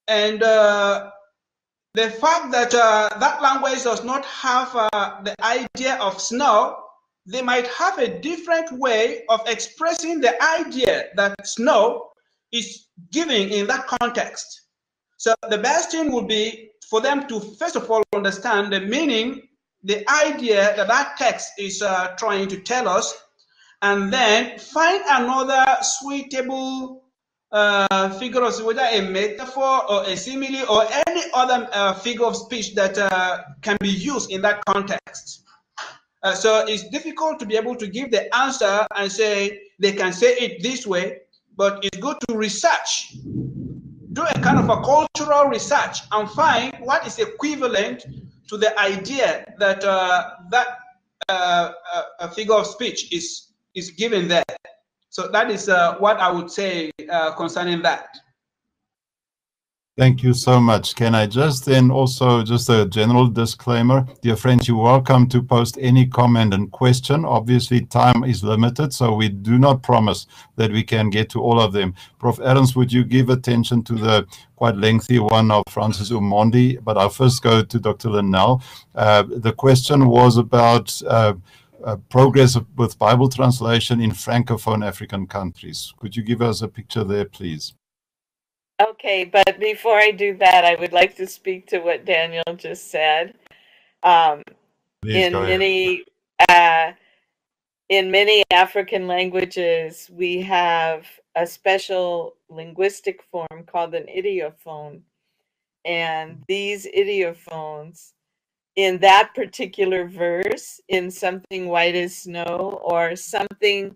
And the fact that that language does not have the idea of snow they might have a different way of expressing the idea that snow is giving in that context. So the best thing would be for them to first of all understand the meaning, the idea that that text is uh, trying to tell us, and then find another suitable uh, figure of whether a metaphor or a simile or any other uh, figure of speech that uh, can be used in that context. Uh, so it's difficult to be able to give the answer and say they can say it this way, but it's good to research, do a kind of a cultural research and find what is equivalent to the idea that uh, that uh, uh figure of speech is is given there. So that is uh, what I would say uh, concerning that. Thank you so much. Can I just then also just a general disclaimer? Dear friends, you're welcome to post any comment and question. Obviously, time is limited, so we do not promise that we can get to all of them. Prof. Adams, would you give attention to the quite lengthy one of Francis Omondi? But I'll first go to Dr. Lynell. Uh, the question was about uh, uh, progress with Bible translation in Francophone African countries. Could you give us a picture there, please? Okay, but before I do that, I would like to speak to what Daniel just said. Um, in many uh, in many African languages, we have a special linguistic form called an idiophone, and these idiophones, in that particular verse, in something white as snow or something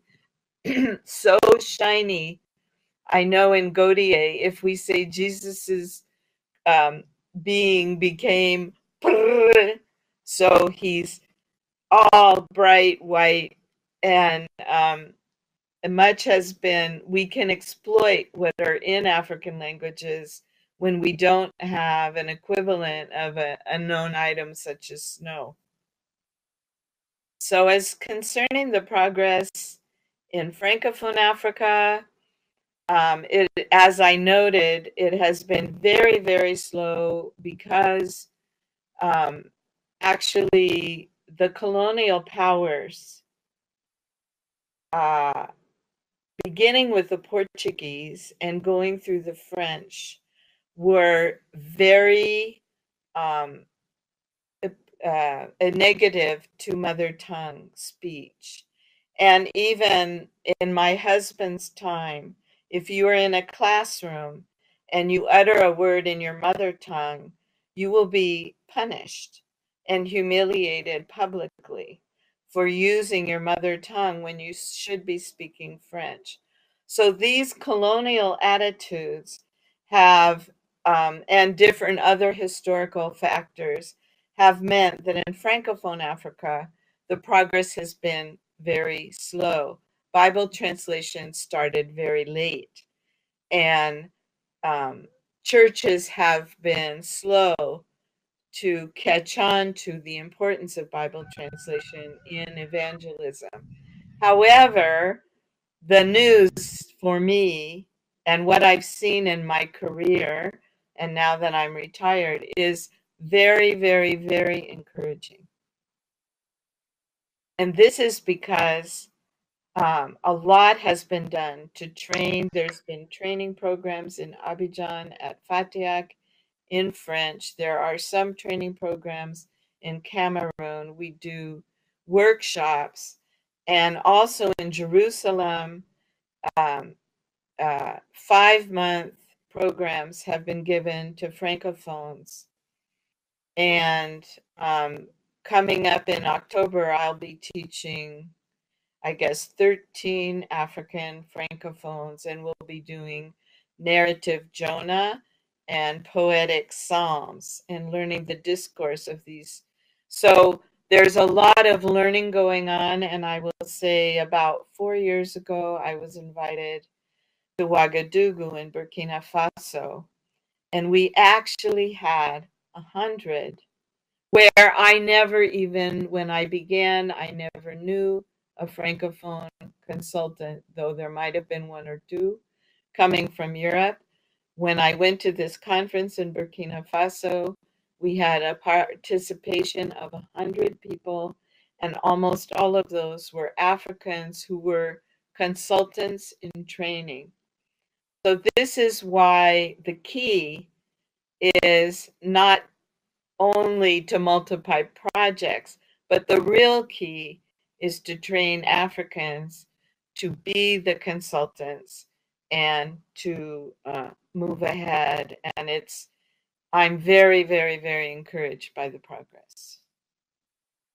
so shiny I know in Godié, if we say Jesus's um, being became, so he's all bright white, and um, much has been, we can exploit what are in African languages when we don't have an equivalent of a, a known item such as snow. So, as concerning the progress in Francophone Africa, um, it, as I noted, it has been very, very slow because um, actually the colonial powers, uh, beginning with the Portuguese and going through the French, were very um, uh, negative to mother tongue speech. And even in my husband's time, if you are in a classroom and you utter a word in your mother tongue, you will be punished and humiliated publicly for using your mother tongue when you should be speaking French. So these colonial attitudes have, um, and different other historical factors, have meant that in Francophone Africa, the progress has been very slow. Bible translation started very late, and um, churches have been slow to catch on to the importance of Bible translation in evangelism. However, the news for me and what I've seen in my career, and now that I'm retired, is very, very, very encouraging. And this is because um, a lot has been done to train. There's been training programs in Abidjan at FATEAC in French. There are some training programs in Cameroon. We do workshops. And also in Jerusalem, um, uh, five month programs have been given to Francophones. And um, coming up in October, I'll be teaching I guess, 13 African francophones, and we'll be doing narrative Jonah and poetic psalms and learning the discourse of these. So there's a lot of learning going on, and I will say about four years ago, I was invited to Ouagadougou in Burkina Faso, and we actually had a hundred where I never even, when I began, I never knew a francophone consultant, though there might have been one or two coming from Europe. When I went to this conference in Burkina Faso, we had a participation of 100 people, and almost all of those were Africans who were consultants in training. So, this is why the key is not only to multiply projects, but the real key is to train Africans to be the consultants and to uh, move ahead. And it's, I'm very, very, very encouraged by the progress.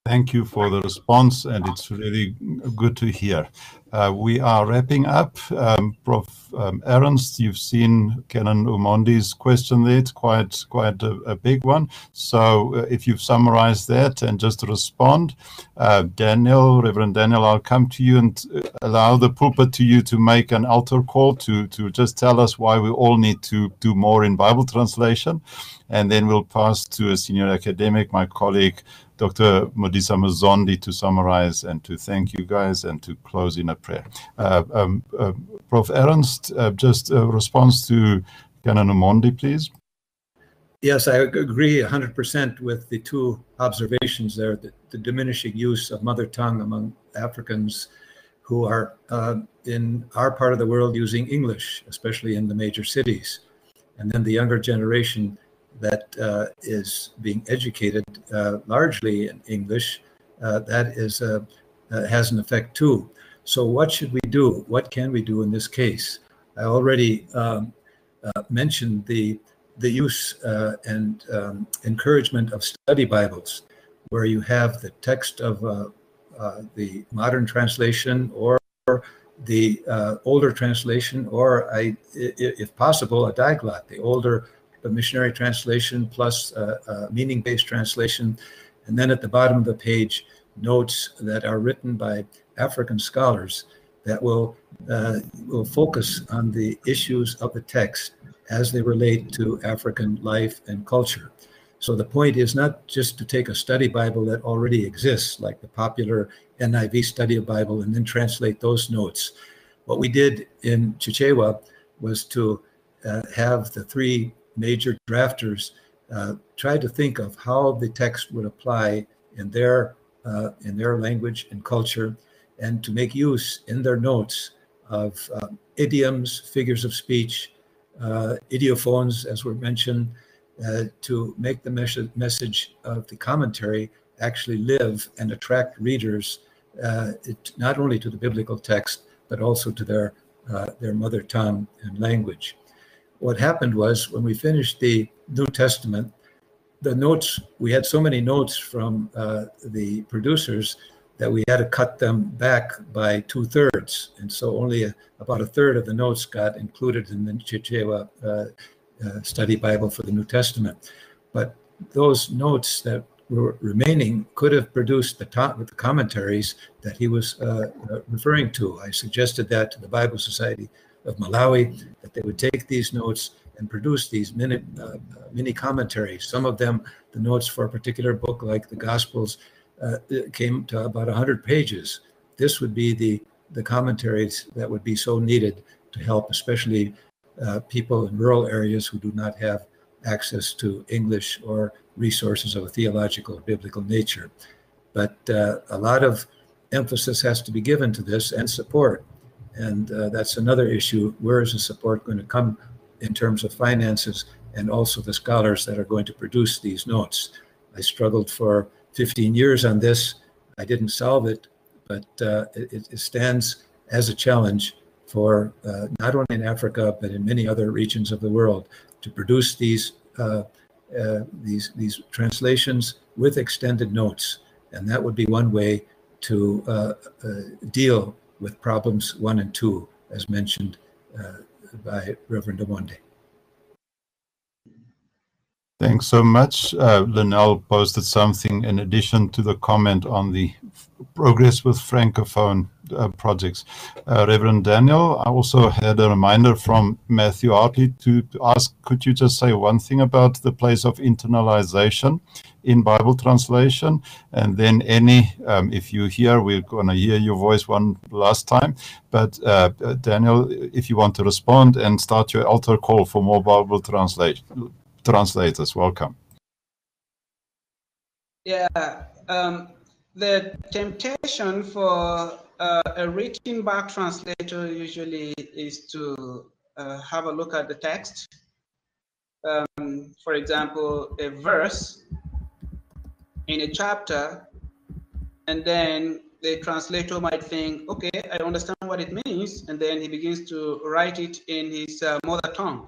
Thank you for the response, and it's really good to hear. Uh, we are wrapping up. Um, Prof. Um, you've seen Canon Omondi's question there. It's quite quite a, a big one. So uh, if you've summarized that and just respond, uh, Daniel, Reverend Daniel, I'll come to you and uh, allow the pulpit to you to make an altar call to to just tell us why we all need to do more in Bible translation, and then we'll pass to a senior academic, my colleague. Dr. Modisa Muzondi to summarize and to thank you guys and to close in a prayer. Uh, um, uh, Prof. Ernst, uh, just a response to Canon Omondi, please. Yes, I agree 100% with the two observations there the, the diminishing use of mother tongue among Africans who are uh, in our part of the world using English, especially in the major cities. And then the younger generation that uh, is being educated uh, largely in English, that is has an effect too. So, what should we do? What can we do in this case? I already um, mentioned the the use and um, encouragement of study Bibles, where you have the text of the modern translation or the uh, older translation, or I, if possible, a diaglott, the older missionary translation plus a meaning-based translation. And then at the bottom of the page, notes that are written by African scholars that will uh, will focus on the issues of the text as they relate to African life and culture. So the point is not just to take a study Bible that already exists, like the popular NIV study of Bible, and then translate those notes. What we did in Chichewa was to uh, have the three major drafters uh, tried to think of how the text would apply in their uh, in their language and culture, and to make use in their notes of uh, idioms, figures of speech, uh, idiophones, as were mentioned, uh, to make the mes- message of the commentary actually live and attract readers uh, it, not only to the biblical text but also to their their mother tongue and language. What happened was when we finished the New Testament, the notes, we had so many notes from uh, the producers that we had to cut them back by two thirds. And so only a, about a third of the notes got included in the Chichewa uh, uh, study Bible for the New Testament. But those notes that were remaining could have produced the, top, the commentaries that he was uh, uh, referring to. I suggested that to the Bible Society of Malawi, that they would take these notes and produce these mini, uh, mini commentaries. Some of them, the notes for a particular book, like the Gospels, uh, came to about 100 pages. This would be the, the commentaries that would be so needed to help, especially uh, people in rural areas who do not have access to English or resources of a theological or biblical nature. But uh, a lot of emphasis has to be given to this and support. And uh, that's another issue. Where is the support going to come in terms of finances and also the scholars that are going to produce these notes? I struggled for 15 years on this. I didn't solve it, but uh, it, it, stands as a challenge for uh, not only in Africa but in many other regions of the world to produce these uh, uh, these these translations with extended notes, and that would be one way to uh, deal with problems one and two, as mentioned uh, by Reverend Amonde. Thanks so much. Uh, Lynell posted something in addition to the comment on the progress with Francophone uh, projects. Uh, Reverend Daniel, I also had a reminder from Matthew Hartley to, ask, could you just say one thing about the place of internalization in Bible translation? And then Eni, um, if you hear, we're going to hear your voice one last time. But uh, Daniel, if you want to respond and start your altar call for more Bible translation translators. Welcome. Yeah, um, the temptation for uh, a written back translator usually is to uh, have a look at the text. Um, for example, a verse in a chapter, and then the translator might think, okay, I understand what it means, and then he begins to write it in his uh, mother tongue.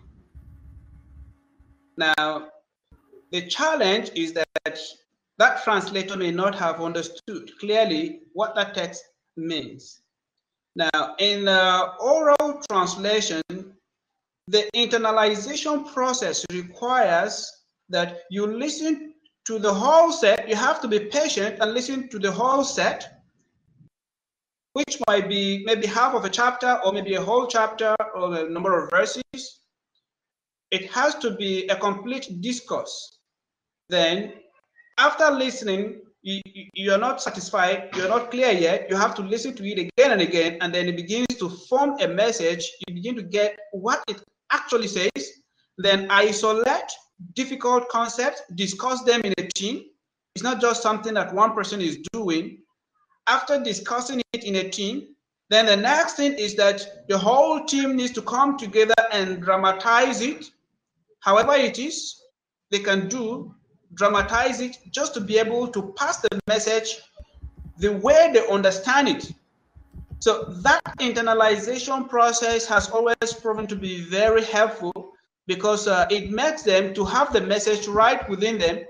Now, the challenge is that that translator may not have understood clearly what that text means. Now, in uh, oral translation, the internalization process requires that you listen to the whole set. You have to be patient and listen to the whole set, which might be maybe half of a chapter or maybe a whole chapter or a number of verses. It has to be a complete discourse. Then, after listening, you, you are not satisfied, you're not clear yet, you have to listen to it again and again, and then it begins to form a message. You begin to get what it actually says, then isolate difficult concepts, discuss them in a team. It's not just something that one person is doing. After discussing it in a team, then the next thing is that the whole team needs to come together and dramatize it. However, it is, they can do dramatize it just to be able to pass the message the way they understand it. So that internalization process has always proven to be very helpful because uh, it makes them to have the message right within them.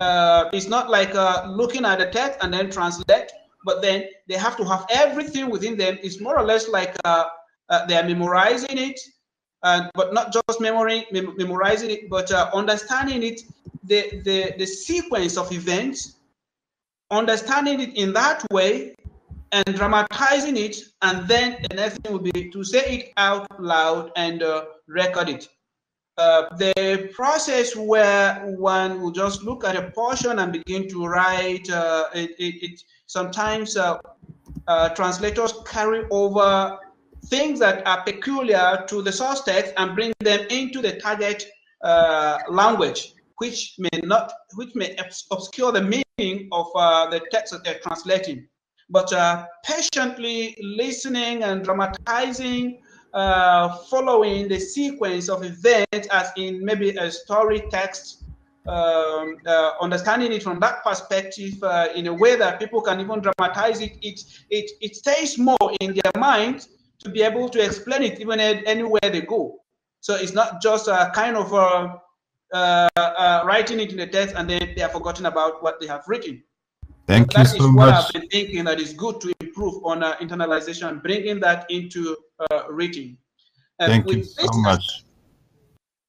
Uh, it's not like uh, looking at the text and then translate, but then they have to have everything within them. It's more or less like uh, uh, they are memorizing it, but not just memory, mem memorizing it, but uh, understanding it the, the, the sequence of events, understanding it in that way, and dramatizing it, and then the next thing would be to say it out loud and uh, record it. Uh, the process where one will just look at a portion and begin to write, uh, it, it, it, sometimes uh, uh, translators carry over things that are peculiar to the source text and bring them into the target uh, language which may not, which may obscure the meaning of uh, the text that they're translating. But uh, patiently listening and dramatizing, uh, following the sequence of events, as in maybe a story text, um, uh, understanding it from that perspective uh, in a way that people can even dramatize it, it, it, it stays more in their mind to be able to explain it even anywhere they go. So it's not just a kind of a, uh, uh, writing it in the text and then they are forgotten about what they have written. Thank so you so much. what I've been thinking that is good to improve on uh, internalization, bringing that into uh, reading. Thank you so much.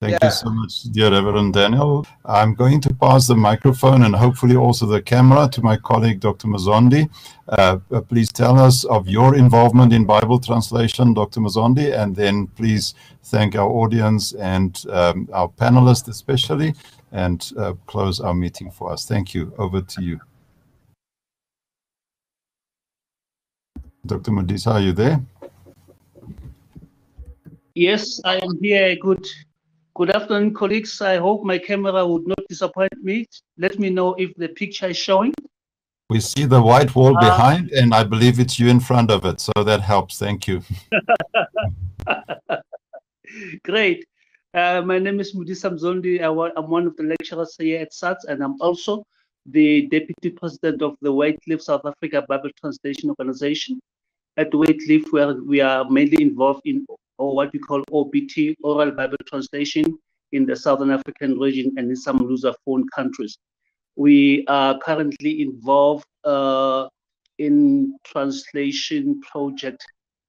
Thank yeah. you so much, dear Reverend Daniel. I'm going to pass the microphone and hopefully also the camera to my colleague, Dr. Mzondi. Uh, uh, please tell us of your involvement in Bible translation, Dr. Mzondi, and then please thank our audience and um, our panelists especially, and uh, close our meeting for us. Thank you. Over to you. Dr. Modisa, are you there? Yes, I am here. Good Good afternoon, colleagues. I hope my camera would not disappoint me. Let me know if the picture is showing. We see the white wall uh, behind, and I believe it's you in front of it, so that helps. Thank you. Great. Uh, my name is Modisa Mzondi. I'm one of the lecturers here at SATS, and I'm also the Deputy President of the Wycliffe South Africa Bible Translation Organization. At White Wycliffe, where we are mainly involved in or what we call OBT, Oral Bible Translation, in the Southern African region and in some Lusophone countries. We are currently involved uh, in translation project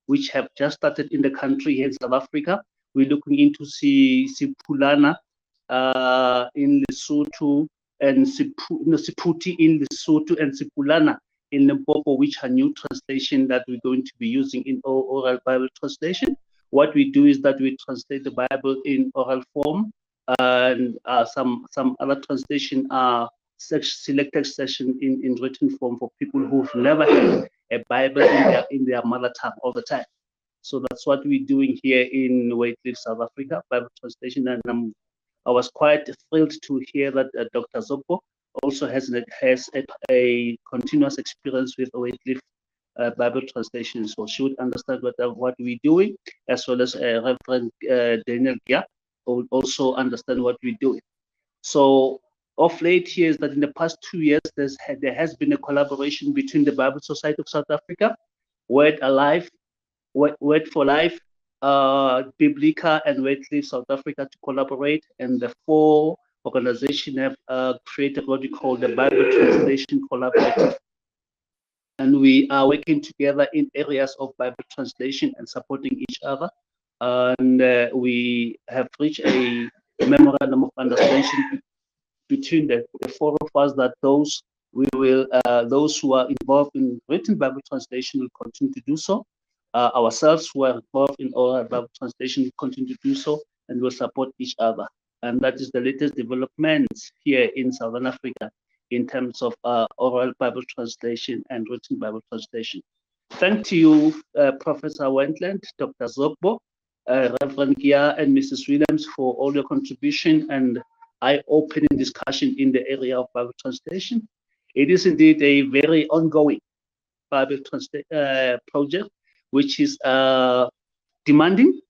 which have just started in the country here in South Africa. We're looking into si, Sipulana uh, in Lesotho and Sipu, no, Siphuthi in Lesotho and Sipulana in Limpopo, which are new translation that we're going to be using in oral Bible translation. What we do is that we translate the Bible in oral form, and uh, some some other translation are selected session in, in written form for people who've never had a Bible in their in their mother tongue all the time. So that's what we're doing here in Wycliffe, South Africa, Bible translation. And I was quite thrilled to hear that uh, Dr. Zogbo also has, has a, a continuous experience with Wycliffe uh, Bible translation. So she would understand what, what we're doing, as well as uh, Reverend uh, Daniel Gya would also understand what we're doing. So of late here is that in the past two years, there has been a collaboration between the Bible Society of South Africa, Word Alive, Word for Life, uh, Biblica, and Wycliffe South Africa to collaborate, and the four organizations have uh, created what we call the Bible Translation Collaborative. And we are working together in areas of Bible translation and supporting each other. And uh, we have reached a memorandum of understanding between the, the four of us that those we will uh, those who are involved in written Bible translation will continue to do so. Uh, ourselves who are involved in oral Bible translation will continue to do so and will support each other. And that is the latest developments here in Southern Africa in terms of uh, oral Bible translation and written Bible translation. Thank you, uh, Professor Wendland, Dr. Zogbo, uh, Reverend Gya, and Mrs. Williams for all your contribution and eye-opening discussion in the area of Bible translation. It is indeed a very ongoing Bible uh, project, which is uh, demanding,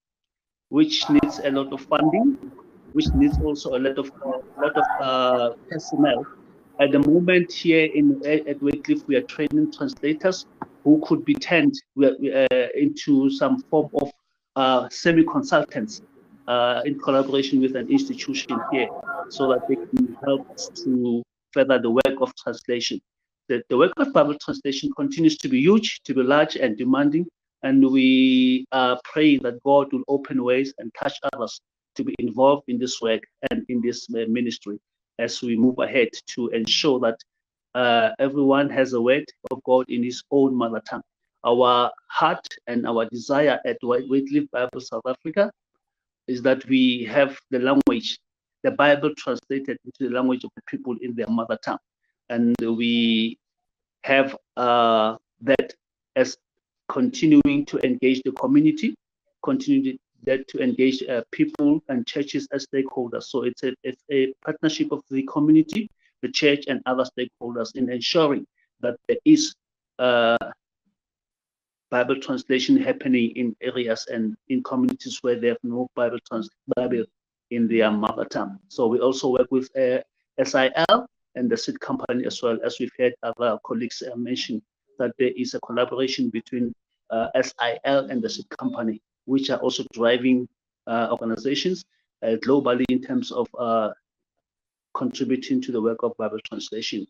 which needs a lot of funding, which needs also a lot of uh, lot of uh, personnel. At the moment here in at Wycliffe, we are training translators who could be turned uh, into some form of uh, semi-consultants uh, in collaboration with an institution here so that they can help to further the work of translation. The, the work of Bible translation continues to be huge, to be large and demanding, and we are praying that God will open ways and touch others to be involved in this work and in this ministry as we move ahead to ensure that uh, everyone has a word of God in his own mother tongue. Our heart and our desire at Wycliffe Bible South Africa is that we have the language, the Bible translated into the language of the people in their mother tongue. And we have uh, that as continuing to engage the community, continue that to engage uh, people and churches as stakeholders. So it's a, it's a partnership of the community, the church, and other stakeholders in ensuring that there is uh, Bible translation happening in areas and in communities where they have no Bible trans Bible in their mother tongue. So we also work with uh, SIL and the seed company as well as we've heard other colleagues uh, mention that there is a collaboration between uh, SIL and the seed company, which are also driving uh, organizations uh, globally in terms of uh, contributing to the work of Bible translation.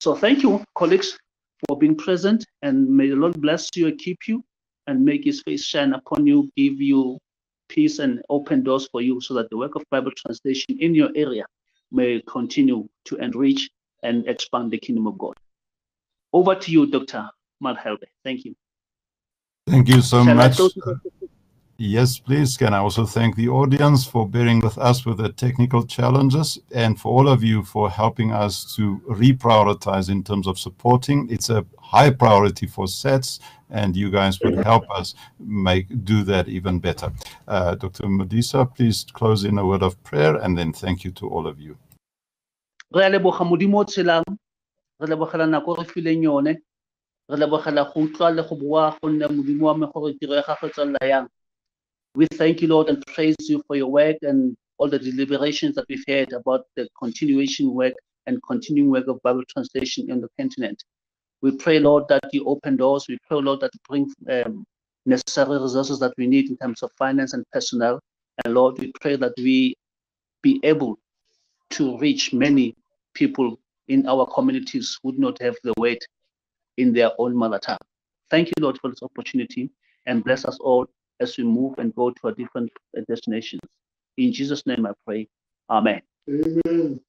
So thank you, colleagues, for being present, and may the Lord bless you and keep you, and make his face shine upon you, give you peace and open doors for you so that the work of Bible translation in your area may continue to enrich and expand the kingdom of God. Over to you, Dr. Malherbe. Thank you. Thank you so Shall much. Yes, please. Can I also thank the audience for bearing with us with the technical challenges and for all of you for helping us to reprioritize in terms of supporting. It's a high priority for SATS, and you guys would help us make do that even better. Uh, Dr. Modisa, please close in a word of prayer, and then thank you to all of you. Go utlwa le go bua go nne modimo wa me gore tiro ya gagwe tswelela yang we thank you, Lord, and praise you for your work and all the deliberations that we've had about the continuation work and continuing work of Bible translation in the continent. We pray, Lord, that you open doors. We pray, Lord, that you bring um, necessary resources that we need in terms of finance and personnel. And Lord, we pray that we be able to reach many people in our communities who not have the weight in their own mother tongue. Thank you, Lord, for this opportunity and bless us all as we move and go to our different destinations. In Jesus' name I pray. Amen. Amen.